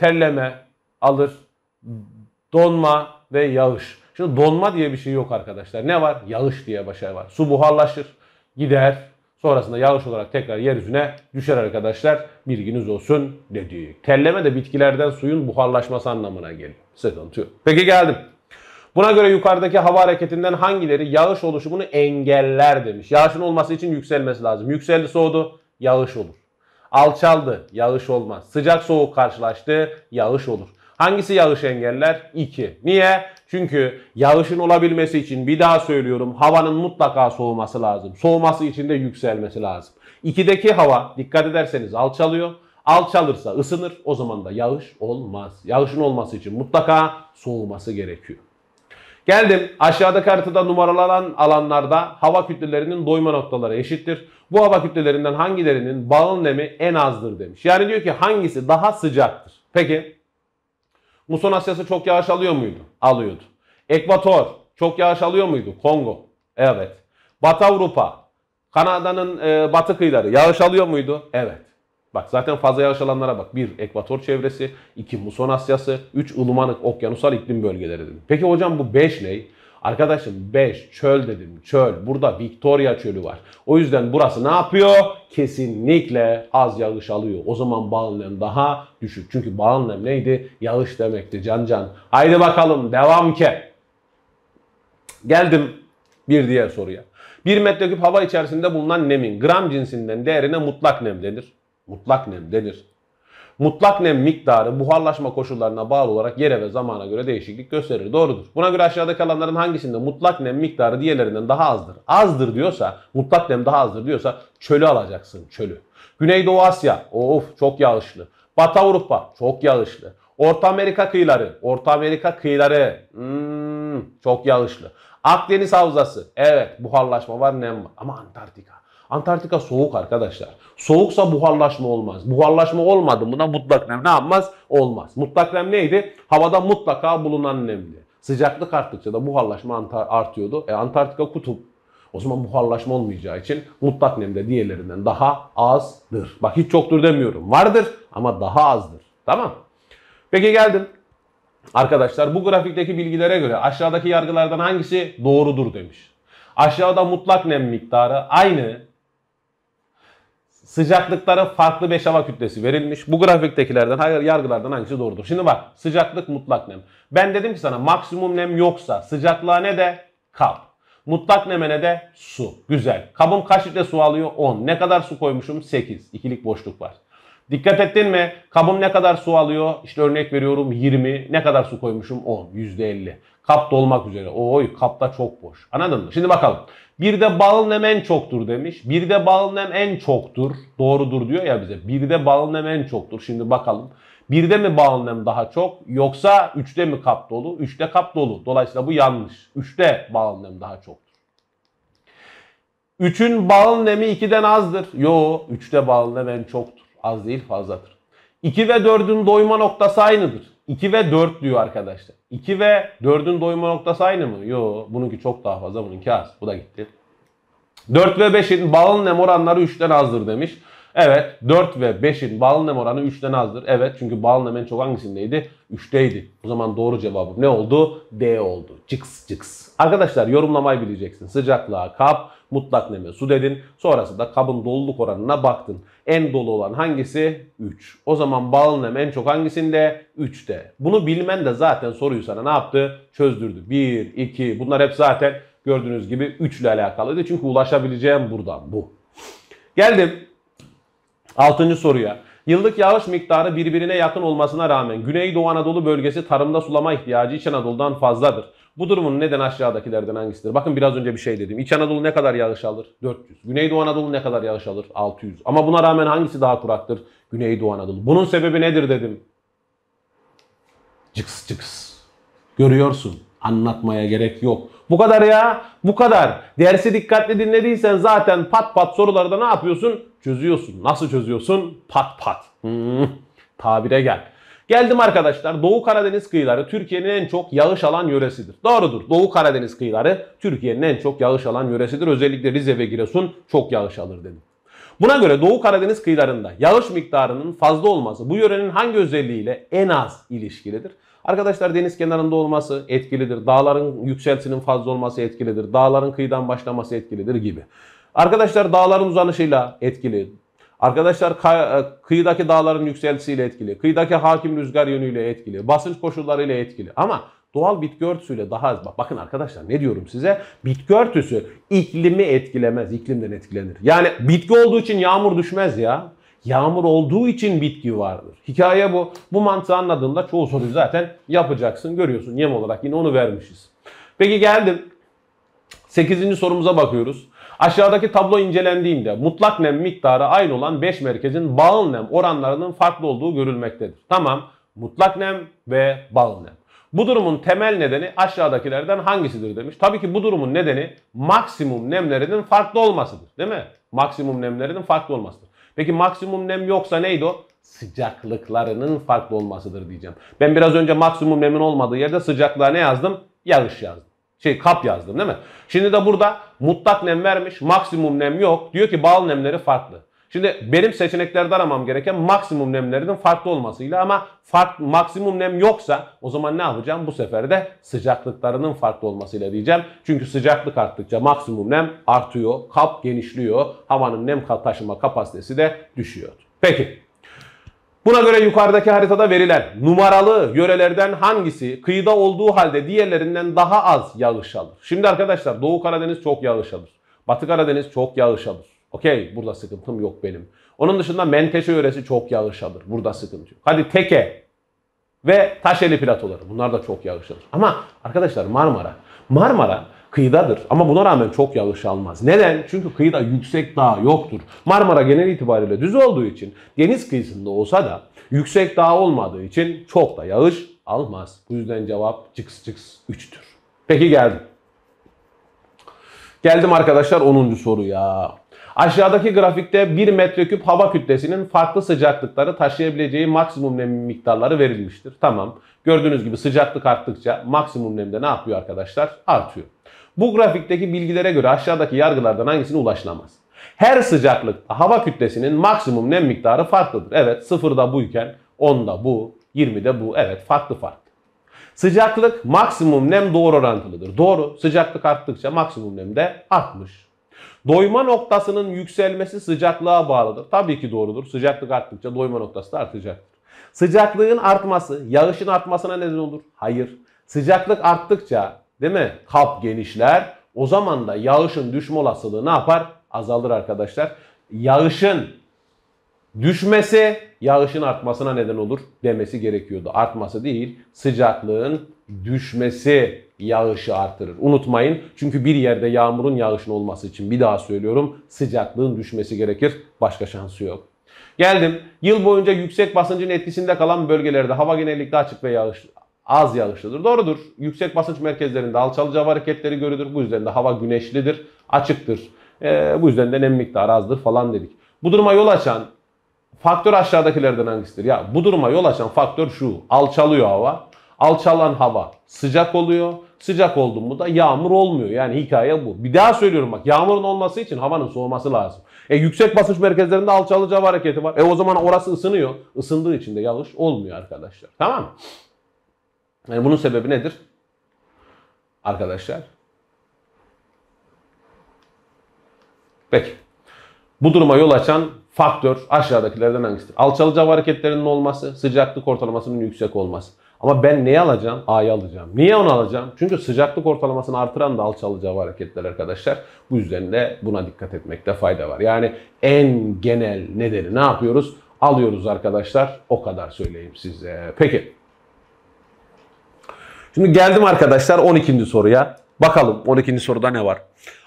terleme alır. Donma ve yağış. Şimdi donma diye bir şey yok arkadaşlar. Ne var? Yağış diye bir şey var. Su buharlaşır, gider. Sonrasında yağış olarak tekrar yeryüzüne düşer arkadaşlar. Bilginiz olsun dedik. Terleme de bitkilerden suyun buharlaşması anlamına geliyor. Sıkıntı yok. Peki geldim. Buna göre yukarıdaki hava hareketinden hangileri yağış oluşumunu engeller demiş. Yağışın olması için yükselmesi lazım. Yükseldi soğudu yağış olur. Alçaldı yağış olmaz. Sıcak soğuk karşılaştı yağış olur. Hangisi yağış engeller? 2. Niye? Çünkü yağışın olabilmesi için bir daha söylüyorum havanın mutlaka soğuması lazım. Soğuması için de yükselmesi lazım. 2'deki hava dikkat ederseniz alçalıyor. Alçalırsa ısınır o zaman da yağış olmaz. Yağışın olması için mutlaka soğuması gerekiyor. Geldim aşağıdaki haritada numaralanan alanlarda hava kütlelerinin doyma noktaları eşittir. Bu hava kütlelerinden hangilerinin bağıl nemi en azdır demiş. Yani diyor ki hangisi daha sıcaktır. Peki Muson Asyası çok yağış alıyor muydu? Alıyordu. Ekvator çok yağış alıyor muydu? Kongo. Evet. Batı Avrupa, Kanada'nın e, batı kıyıları yağış alıyor muydu? Evet. Bak zaten fazla yağış alanlara bak. Bir ekvator çevresi, iki muson Asyası, üç ılımanık okyanusal iklim bölgeleri dedim. Peki hocam bu beş ne? Arkadaşım 5 çöl dedim. Çöl. Burada Victoria çölü var. O yüzden burası ne yapıyor? Kesinlikle az yağış alıyor. O zaman bağıl nem daha düşük. Çünkü bağıl nem neydi? Yağış demekti can can. Haydi bakalım devam ki. Geldim bir diğer soruya. Bir metreküp hava içerisinde bulunan nemin gram cinsinden değerine mutlak nem denir. Mutlak nem denir. Mutlak nem miktarı buharlaşma koşullarına bağlı olarak yere ve zamana göre değişiklik gösterir. Doğrudur. Buna göre aşağıdaki alanların hangisinde mutlak nem miktarı diğerlerinden daha azdır? Azdır diyorsa, mutlak nem daha azdır diyorsa çölü alacaksın, çölü. Güneydoğu Asya, of çok yağışlı. Batı Avrupa, çok yağışlı. Orta Amerika kıyıları, Orta Amerika kıyıları, hmm, çok yağışlı. Akdeniz Havzası, evet buharlaşma var, nem var. Ama Antarktika, Antarktika soğuk arkadaşlar. Soğuksa buharlaşma olmaz. Buharlaşma olmadı da mutlak nem ne yapmaz? Olmaz. Mutlak nem neydi? Havada mutlaka bulunan nemdi. Sıcaklık arttıkça da buharlaşma artıyordu. E Antarktika kutup. O zaman buharlaşma olmayacağı için mutlak nem de diğerlerinden daha azdır. Bak hiç çoktur demiyorum. Vardır ama daha azdır. Tamam. Peki geldim. Arkadaşlar bu grafikteki bilgilere göre aşağıdaki yargılardan hangisi doğrudur demiş. Aşağıda mutlak nem miktarı aynı sıcaklıklara farklı 5 hava kütlesi verilmiş. Bu grafiktekilerden, hayır yargılardan hangisi doğrudur? Şimdi bak sıcaklık mutlak nem. Ben dedim ki sana maksimum nem yoksa sıcaklığa ne de? Kap. Mutlak neme ne de? Su. Güzel. Kabım kaç litre su alıyor? 10. Ne kadar su koymuşum? 8. İkilik boşluk var. Dikkat ettin mi? Kabım ne kadar su alıyor? İşte örnek veriyorum 20. Ne kadar su koymuşum? 10. %50. Kap dolmak üzere. Oy kapta çok boş. Anladın mı? Şimdi bakalım. Bir de bağıl nem en çoktur demiş. Bir de bağıl nem en çoktur. Doğrudur diyor ya bize. Bir de bağıl nem en çoktur. Şimdi bakalım. Birde mi bağıl nem daha çok yoksa üçte mi kap dolu? Üçte kap dolu. Dolayısıyla bu yanlış. Üçte bağıl nem daha çoktur. Üçün bağıl nemi 2'den azdır. Yo, üçte bağıl nem en çoktur. Az değil fazladır. 2 ve 4'ün doyma noktası aynıdır. 2 ve 4 diyor arkadaşlar. 2 ve 4'ün doyma noktası aynı mı? Yo, bununki çok daha fazla, bununki az. Bu da gitti. 4 ve 5'in bağıl nem oranları 3'ten azdır demiş. Evet 4 ve 5'in bağlı nem oranı 3'ten azdır. Evet çünkü bağlı nem en çok hangisindeydi? 3'teydi. O zaman doğru cevabım ne oldu? D oldu. Cıks cıks. Arkadaşlar yorumlamayı bileceksin. Sıcaklığa kap, mutlak neme su dedin. Sonrasında kabın doluluk oranına baktın. En dolu olan hangisi? 3. O zaman bağlı nem en çok hangisinde? 3'te. Bunu bilmen de zaten soruyu sana ne yaptı? Çözdürdü. 1, 2 bunlar hep zaten gördüğünüz gibi 3 ile alakalıydı. Çünkü ulaşabileceğim buradan bu. Geldim Altıncı soruya. Yıllık yağış miktarı birbirine yakın olmasına rağmen Güneydoğu Anadolu bölgesi tarımda sulama ihtiyacı İç Anadolu'dan fazladır. Bu durumun neden aşağıdakilerden hangisidir? Bakın biraz önce bir şey dedim. İç Anadolu ne kadar yağış alır? 400. Güneydoğu Anadolu ne kadar yağış alır? 600. Ama buna rağmen hangisi daha kuraktır? Güneydoğu Anadolu. Bunun sebebi nedir dedim. Cıks cıks. Görüyorsun. Anlatmaya gerek yok. Bu kadar ya. Bu kadar. Dersi dikkatli dinlediysen zaten pat pat sorularda ne yapıyorsun? Çözüyorsun. Nasıl çözüyorsun? Pat pat. Hmm. Tabire gel. Geldim arkadaşlar. Doğu Karadeniz kıyıları Türkiye'nin en çok yağış alan yöresidir. Doğrudur. Doğu Karadeniz kıyıları Türkiye'nin en çok yağış alan yöresidir. Özellikle Rize ve Giresun çok yağış alır dedim. Buna göre Doğu Karadeniz kıyılarında yağış miktarının fazla olması bu yörenin hangi özelliğiyle en az ilişkilidir? Arkadaşlar deniz kenarında olması etkilidir. Dağların yükseltisinin fazla olması etkilidir. Dağların kıyıdan başlaması etkilidir gibi. Arkadaşlar dağların uzanışıyla etkili. Arkadaşlar e, kıyıdaki dağların yükseltisiyle etkili. Kıyıdaki hakim rüzgar yönüyle etkili. Basınç koşullarıyla etkili. Ama doğal bitki örtüsüyle daha az. Bakın arkadaşlar ne diyorum size? Bitki örtüsü iklimi etkilemez. İklimden etkilenir. Yani bitki olduğu için yağmur düşmez ya. Yağmur olduğu için bitki vardır. Hikaye bu. Bu mantığı anladığında çoğu soruyu zaten yapacaksın. Görüyorsun yem olarak yine onu vermişiz. Peki geldim. 8. sorumuza bakıyoruz. Aşağıdaki tablo incelendiğinde mutlak nem miktarı aynı olan 5 merkezin bağıl nem oranlarının farklı olduğu görülmektedir. Tamam. Mutlak nem ve bağıl nem. Bu durumun temel nedeni aşağıdakilerden hangisidir demiş. Tabii ki bu durumun nedeni maksimum nemlerinin farklı olmasıdır. Değil mi? Maksimum nemlerinin farklı olmasıdır. Peki maksimum nem yoksa neydi o? Sıcaklıklarının farklı olmasıdır diyeceğim. Ben biraz önce maksimum nemin olmadığı yerde sıcaklığa ne yazdım? Yağış yazdım. Şey kap yazdım değil mi? Şimdi de burada mutlak nem vermiş, maksimum nem yok. Diyor ki bağıl nemleri farklı. Şimdi benim seçeneklerde aramam gereken maksimum nemlerinin farklı olmasıyla ama fark, maksimum nem yoksa o zaman ne yapacağım? Bu sefer de sıcaklıklarının farklı olmasıyla diyeceğim. Çünkü sıcaklık arttıkça maksimum nem artıyor, kap genişliyor, havanın nem taşıma kapasitesi de düşüyor. Peki. Buna göre yukarıdaki haritada verilen numaralı yörelerden hangisi kıyıda olduğu halde diğerlerinden daha az yağış alır? Şimdi arkadaşlar Doğu Karadeniz çok yağış alır. Batı Karadeniz çok yağış alır. Okey burada sıkıntım yok benim. Onun dışında Menteşe yöresi çok yağış alır. Burada sıkıntı yok. Hadi Teke ve Taşeli platoları. Bunlar da çok yağış alır. Ama arkadaşlar Marmara. Marmara kıyıdadır ama buna rağmen çok yağış almaz. Neden? Çünkü kıyıda yüksek dağ yoktur. Marmara genel itibariyle düz olduğu için deniz kıyısında olsa da yüksek dağ olmadığı için çok da yağış almaz. Bu yüzden cevap cıks cıks 3'tür. Peki geldim. Geldim arkadaşlar 10. soruya. Aşağıdaki grafikte 1 metreküp hava kütlesinin farklı sıcaklıkları taşıyabileceği maksimum nem miktarları verilmiştir. Tamam. Gördüğünüz gibi sıcaklık arttıkça maksimum nemde ne yapıyor arkadaşlar? Artıyor. Bu grafikteki bilgilere göre aşağıdaki yargılardan hangisine ulaşılamaz? Her sıcaklıkta hava kütlesinin maksimum nem miktarı farklıdır. Evet sıfırda buyken 10'da bu, 20'de bu. Evet farklı farklı. Sıcaklık maksimum nem doğru orantılıdır. Doğru. Sıcaklık arttıkça maksimum nem de artmış. Doyma noktasının yükselmesi sıcaklığa bağlıdır. Tabii ki doğrudur. Sıcaklık arttıkça doyma noktası da artacaktır. Sıcaklığın artması yağışın artmasına neden olur. Hayır. Sıcaklık arttıkça değil mi? Kap genişler. O zaman da yağışın düşme olasılığı ne yapar? Azalır arkadaşlar. Yağışın düşmesi yağışın artmasına neden olur demesi gerekiyordu. Artması değil, sıcaklığın düşmesi yağışı artırır. Unutmayın çünkü bir yerde yağmurun yağışın olması için bir daha söylüyorum sıcaklığın düşmesi gerekir. Başka şansı yok. Geldim. Yıl boyunca yüksek basıncın etkisinde kalan bölgelerde hava genellikle açık ve yağış az yağışlıdır. Doğrudur. Yüksek basınç merkezlerinde alçalıcı hava hareketleri görülür. Bu yüzden de hava güneşlidir, açıktır. Ee, bu yüzden de nem miktarı azdır falan dedik. Bu duruma yol açan faktör aşağıdakilerden hangisidir? Ya bu duruma yol açan faktör şu. Alçalıyor hava. Alçalan hava sıcak oluyor. Sıcak oldu mu da yağmur olmuyor. Yani hikaye bu. Bir daha söylüyorum bak yağmurun olması için havanın soğuması lazım. E yüksek basınç merkezlerinde alçalıcı hava hareketi var. E o zaman orası ısınıyor. Isındığı için de yağış olmuyor arkadaşlar. Tamam mı? Yani bunun sebebi nedir? Arkadaşlar. Peki. Bu duruma yol açan faktör aşağıdakilerden hangisidir? Alçalıcı hava hareketlerinin olması, sıcaklık ortalamasının yüksek olması. Ama ben neyi alacağım? A'yı alacağım. Niye onu alacağım? Çünkü sıcaklık ortalamasını artıran da alçalıcı hava hareketleri arkadaşlar. Bu yüzden de buna dikkat etmekte fayda var. Yani en genel nedeni ne yapıyoruz? Alıyoruz arkadaşlar. O kadar söyleyeyim size. Peki. Şimdi geldim arkadaşlar 12. soruya. Bakalım 12. soruda ne var?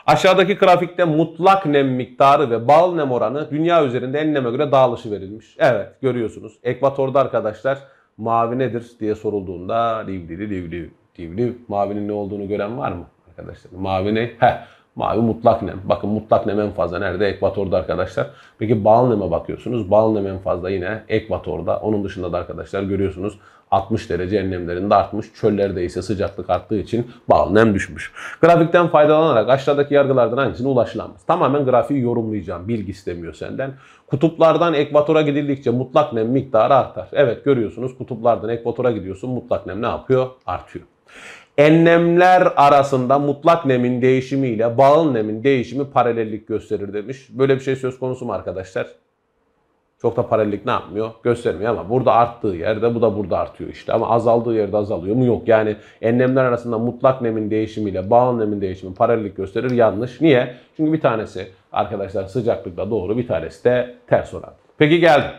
Aşağıdaki grafikte mutlak nem miktarı ve bağıl nem oranı dünya üzerinde en göre dağılışı verilmiş. Evet görüyorsunuz. Ekvatorda arkadaşlar mavi nedir diye sorulduğunda liv liv liv liv liv liv mavinin ne olduğunu gören var mı arkadaşlar? Mavi ne? Heh, mavi mutlak nem. Bakın mutlak nem en fazla nerede? Ekvatorda arkadaşlar. Peki bağıl neme bakıyorsunuz. Bağıl nem en fazla yine ekvatorda. Onun dışında da arkadaşlar görüyorsunuz 60 derece enlemlerinde artmış. Çöllerde ise sıcaklık arttığı için bağıl nem düşmüş. Grafikten faydalanarak aşağıdaki yargılardan hangisine ulaşılamaz? Tamamen grafiği yorumlayacağım. Bilgi istemiyor senden. Kutuplardan ekvatora gidildikçe mutlak nem miktarı artar. Evet görüyorsunuz kutuplardan ekvatora gidiyorsun. Mutlak nem ne yapıyor? Artıyor. Enlemler arasında mutlak nemin değişimiyle bağıl nemin değişimi paralellik gösterir demiş. Böyle bir şey söz konusu mu arkadaşlar? Çok da paralellik ne yapmıyor? Göstermiyor ama burada arttığı yerde bu da burada artıyor işte. Ama azaldığı yerde azalıyor mu? Yok. Yani enlemler arasında mutlak nemin değişimiyle bağıl nemin değişimi paralellik gösterir. Yanlış. Niye? Çünkü bir tanesi arkadaşlar sıcaklıkla doğru bir tanesi de ters orantılı. Peki geldim.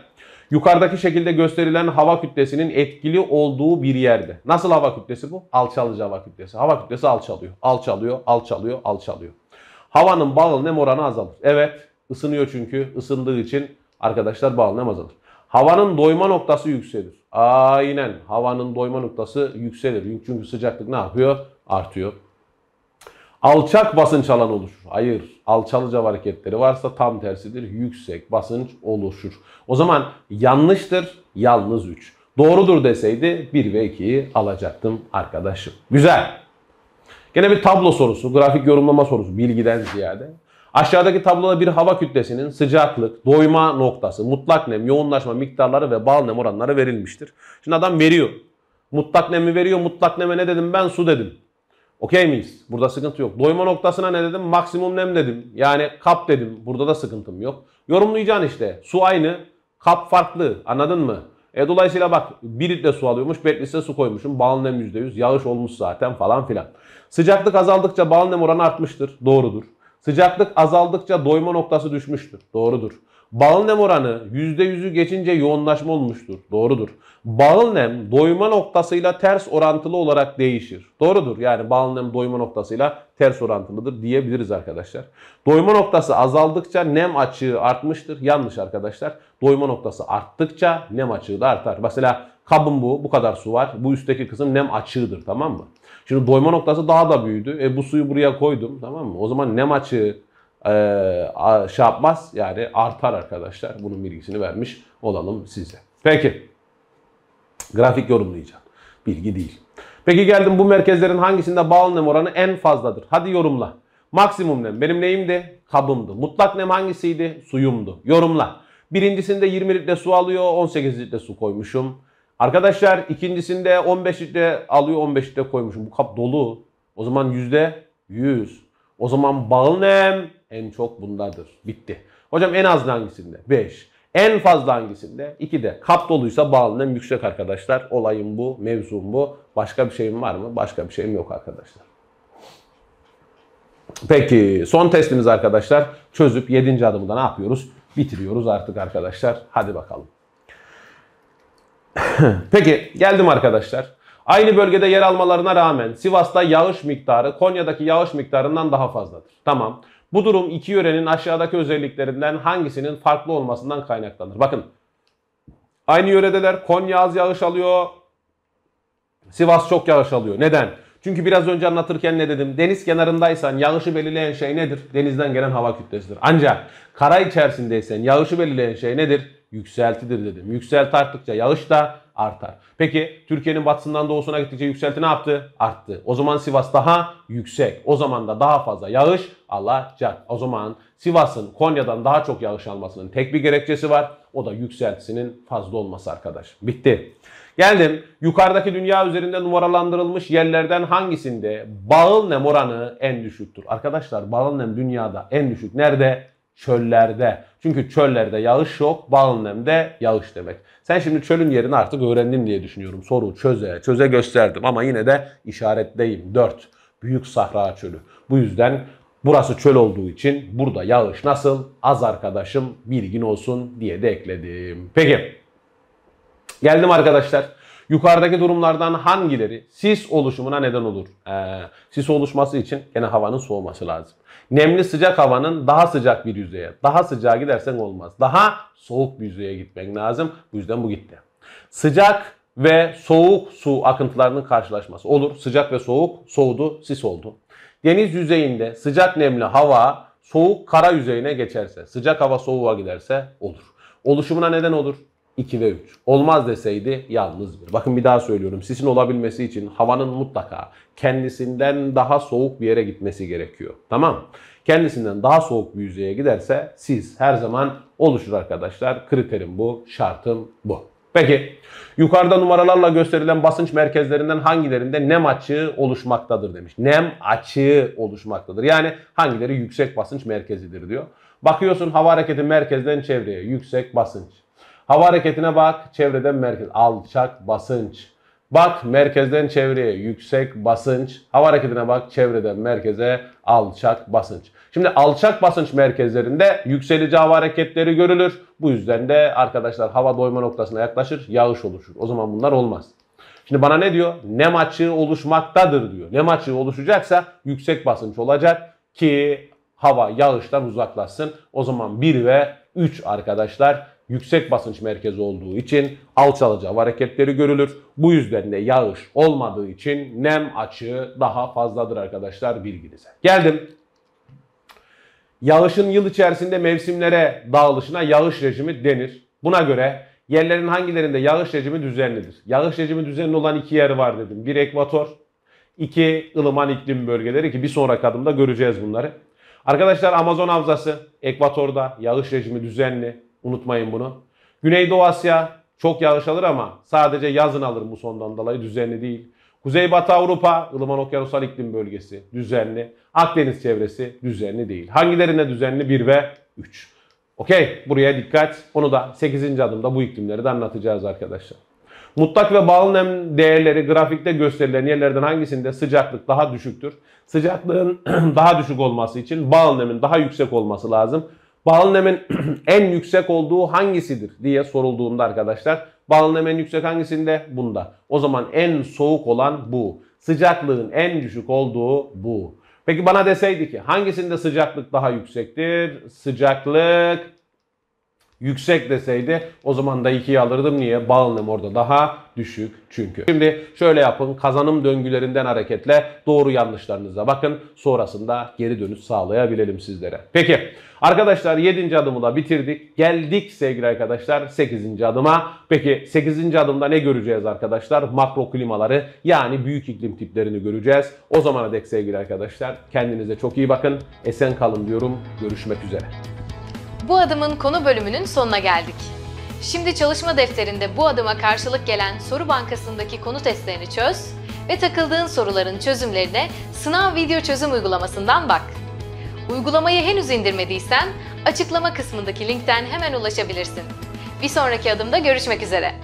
Yukarıdaki şekilde gösterilen hava kütlesinin etkili olduğu bir yerde. Nasıl hava kütlesi bu? Alçalıcı hava kütlesi. Hava kütlesi alçalıyor. Alçalıyor, alçalıyor, alçalıyor. Havanın bağıl nem oranı azalır. Evet, ısınıyor çünkü. Isındığı için arkadaşlar bağıl nem azalır. Havanın doyma noktası yükselir. Aynen. Havanın doyma noktası yükselir. Çünkü sıcaklık ne yapıyor? Artıyor. Alçak basınç alanı oluşur. Hayır. Alçalıcı hava hareketleri varsa tam tersidir. Yüksek basınç oluşur. O zaman yanlıştır. Yalnız 3. Doğrudur deseydi 1 ve 2'yi alacaktım arkadaşım. Güzel. Gene bir tablo sorusu, grafik yorumlama sorusu bilgiden ziyade. Aşağıdaki tabloda bir hava kütlesinin sıcaklık, doyma noktası, mutlak nem, yoğunlaşma miktarları ve bal nem oranları verilmiştir. Şimdi adam veriyor. Mutlak nemi veriyor. Mutlak neme ne dedim ben? Su dedim. Okey miyiz? Burada sıkıntı yok. Doyma noktasına ne dedim? Maksimum nem dedim. Yani kap dedim. Burada da sıkıntım yok. Yorumlayacaksın işte. Su aynı, kap farklı. Anladın mı? E dolayısıyla bak 1 litre su alıyormuş, 5 litre su koymuşum. Bal nem %100, yağış olmuş zaten falan filan. Sıcaklık azaldıkça bal nem oranı artmıştır. Doğrudur. Sıcaklık azaldıkça doyma noktası düşmüştür. Doğrudur. Bağıl nem oranı %100'ü geçince yoğunlaşma olmuştur. Doğrudur. Bağıl nem doyma noktasıyla ters orantılı olarak değişir. Doğrudur. Yani bağıl nem doyma noktasıyla ters orantılıdır diyebiliriz arkadaşlar. Doyma noktası azaldıkça nem açığı artmıştır. Yanlış arkadaşlar. Doyma noktası arttıkça nem açığı da artar. Mesela kabım bu. Bu kadar su var. Bu üstteki kısım nem açığıdır. Tamam mı? Şimdi doyma noktası daha da büyüdü. E bu suyu buraya koydum. Tamam mı? O zaman nem açığı e, şey yapmaz. Yani artar arkadaşlar. Bunun bilgisini vermiş olalım size. Peki. Grafik yorumlayacağım. Bilgi değil. Peki geldim bu merkezlerin hangisinde bağıl nem oranı en fazladır? Hadi yorumla. Maksimum nem benim neyimdi? Kabımdı. Mutlak nem hangisiydi? Suyumdu. Yorumla. Birincisinde 20 litre su alıyor, 18 litre su koymuşum. Arkadaşlar ikincisinde 15 litre alıyor, 15 litre koymuşum. Bu kap dolu. O zaman yüzde 100. O zaman bağıl nem en çok bundadır. Bitti. Hocam en az hangisinde? 5. En fazla hangisinde? 2'de. Kap doluysa bağıl nem yüksek arkadaşlar. Olayım bu, mevzum bu. Başka bir şeyim var mı? Başka bir şeyim yok arkadaşlar. Peki son testimiz arkadaşlar. Çözüp 7. adımda ne yapıyoruz? Bitiriyoruz artık arkadaşlar. Hadi bakalım. [LAUGHS] Peki geldim arkadaşlar. Aynı bölgede yer almalarına rağmen Sivas'ta yağış miktarı Konya'daki yağış miktarından daha fazladır. Tamam. Bu durum iki yörenin aşağıdaki özelliklerinden hangisinin farklı olmasından kaynaklanır. Bakın. Aynı yöredeler. Konya az yağış alıyor. Sivas çok yağış alıyor. Neden? Çünkü biraz önce anlatırken ne dedim? Deniz kenarındaysan yağışı belirleyen şey nedir? Denizden gelen hava kütlesidir. Ancak kara içerisindeysen yağışı belirleyen şey nedir? Yükseltidir dedim. Yükselti arttıkça yağış da artar. Peki Türkiye'nin batısından doğusuna gittikçe yükselti ne yaptı? Arttı. O zaman Sivas daha yüksek. O zaman da daha fazla yağış alacak. O zaman Sivas'ın Konya'dan daha çok yağış almasının tek bir gerekçesi var. O da yükseltisinin fazla olması arkadaş. Bitti. Geldim. Yukarıdaki dünya üzerinde numaralandırılmış yerlerden hangisinde bağıl nem oranı en düşüktür? Arkadaşlar bağıl nem dünyada en düşük. Nerede? Çöllerde. Çünkü çöllerde yağış yok, bağıl nemde yağış demek. Sen şimdi çölün yerini artık öğrendin diye düşünüyorum. Soru çöze, çöze gösterdim ama yine de işaretleyeyim. 4. Büyük Sahra Çölü. Bu yüzden burası çöl olduğu için burada yağış nasıl? Az arkadaşım bilgin olsun diye de ekledim. Peki. Geldim arkadaşlar. Yukarıdaki durumlardan hangileri sis oluşumuna neden olur? Ee, sis oluşması için gene havanın soğuması lazım. Nemli sıcak havanın daha sıcak bir yüzeye, daha sıcağa gidersen olmaz. Daha soğuk bir yüzeye gitmen lazım. Bu yüzden bu gitti. Sıcak ve soğuk su akıntılarının karşılaşması olur. Sıcak ve soğuk soğudu, sis oldu. Deniz yüzeyinde sıcak nemli hava soğuk kara yüzeyine geçerse, sıcak hava soğuğa giderse olur. Oluşumuna neden olur? 2 ve 3. Olmaz deseydi yalnız bir. Bakın bir daha söylüyorum. Sisin olabilmesi için havanın mutlaka kendisinden daha soğuk bir yere gitmesi gerekiyor. Tamam. Kendisinden daha soğuk bir yüzeye giderse sis her zaman oluşur arkadaşlar. Kriterim bu, şartım bu. Peki yukarıda numaralarla gösterilen basınç merkezlerinden hangilerinde nem açığı oluşmaktadır demiş. Nem açığı oluşmaktadır. Yani hangileri yüksek basınç merkezidir diyor. Bakıyorsun hava hareketi merkezden çevreye yüksek basınç. Hava hareketine bak çevreden merkez alçak basınç. Bak merkezden çevreye yüksek basınç. Hava hareketine bak çevreden merkeze alçak basınç. Şimdi alçak basınç merkezlerinde yükselici hava hareketleri görülür. Bu yüzden de arkadaşlar hava doyma noktasına yaklaşır, yağış oluşur. O zaman bunlar olmaz. Şimdi bana ne diyor? Nem açığı oluşmaktadır diyor. Nem açığı oluşacaksa yüksek basınç olacak ki hava yağıştan uzaklaşsın. O zaman 1 ve 3 arkadaşlar yüksek basınç merkezi olduğu için alçalıcı hava hareketleri görülür. Bu yüzden de yağış olmadığı için nem açığı daha fazladır arkadaşlar bilginize. Geldim Yağışın yıl içerisinde mevsimlere dağılışına yağış rejimi denir. Buna göre yerlerin hangilerinde yağış rejimi düzenlidir? Yağış rejimi düzenli olan iki yer var dedim. Bir ekvator, iki ılıman iklim bölgeleri ki bir sonraki adımda göreceğiz bunları. Arkadaşlar Amazon havzası ekvatorda yağış rejimi düzenli. Unutmayın bunu. Güneydoğu Asya çok yağış alır ama sadece yazın alır bu sondan dolayı düzenli değil. Kuzeybatı Avrupa, ılıman okyanusal iklim bölgesi düzenli. Akdeniz çevresi düzenli değil. Hangilerine düzenli? 1 ve 3. Okey, buraya dikkat. Onu da 8. adımda bu iklimleri de anlatacağız arkadaşlar. Mutlak ve bağlı nem değerleri grafikte gösterilen yerlerden hangisinde sıcaklık daha düşüktür? Sıcaklığın [CLEARS THROAT] daha düşük olması için bağlı nemin daha yüksek olması lazım. Bağlı nemin [CLEARS THROAT] en yüksek olduğu hangisidir diye sorulduğunda arkadaşlar bağlı nem en yüksek hangisinde? Bunda. O zaman en soğuk olan bu. Sıcaklığın en düşük olduğu bu. Peki bana deseydi ki hangisinde sıcaklık daha yüksektir? Sıcaklık yüksek deseydi o zaman da 2'yi alırdım. Niye? Bağlı nem orada daha düşük çünkü. Şimdi şöyle yapın. Kazanım döngülerinden hareketle doğru yanlışlarınıza bakın. Sonrasında geri dönüş sağlayabilelim sizlere. Peki arkadaşlar 7. adımı da bitirdik. Geldik sevgili arkadaşlar 8. adıma. Peki 8. adımda ne göreceğiz arkadaşlar? Makro klimaları yani büyük iklim tiplerini göreceğiz. O zamana dek sevgili arkadaşlar kendinize çok iyi bakın. Esen kalın diyorum. Görüşmek üzere. Bu adımın konu bölümünün sonuna geldik. Şimdi çalışma defterinde bu adıma karşılık gelen soru bankasındaki konu testlerini çöz ve takıldığın soruların çözümlerine sınav video çözüm uygulamasından bak. Uygulamayı henüz indirmediysen açıklama kısmındaki linkten hemen ulaşabilirsin. Bir sonraki adımda görüşmek üzere.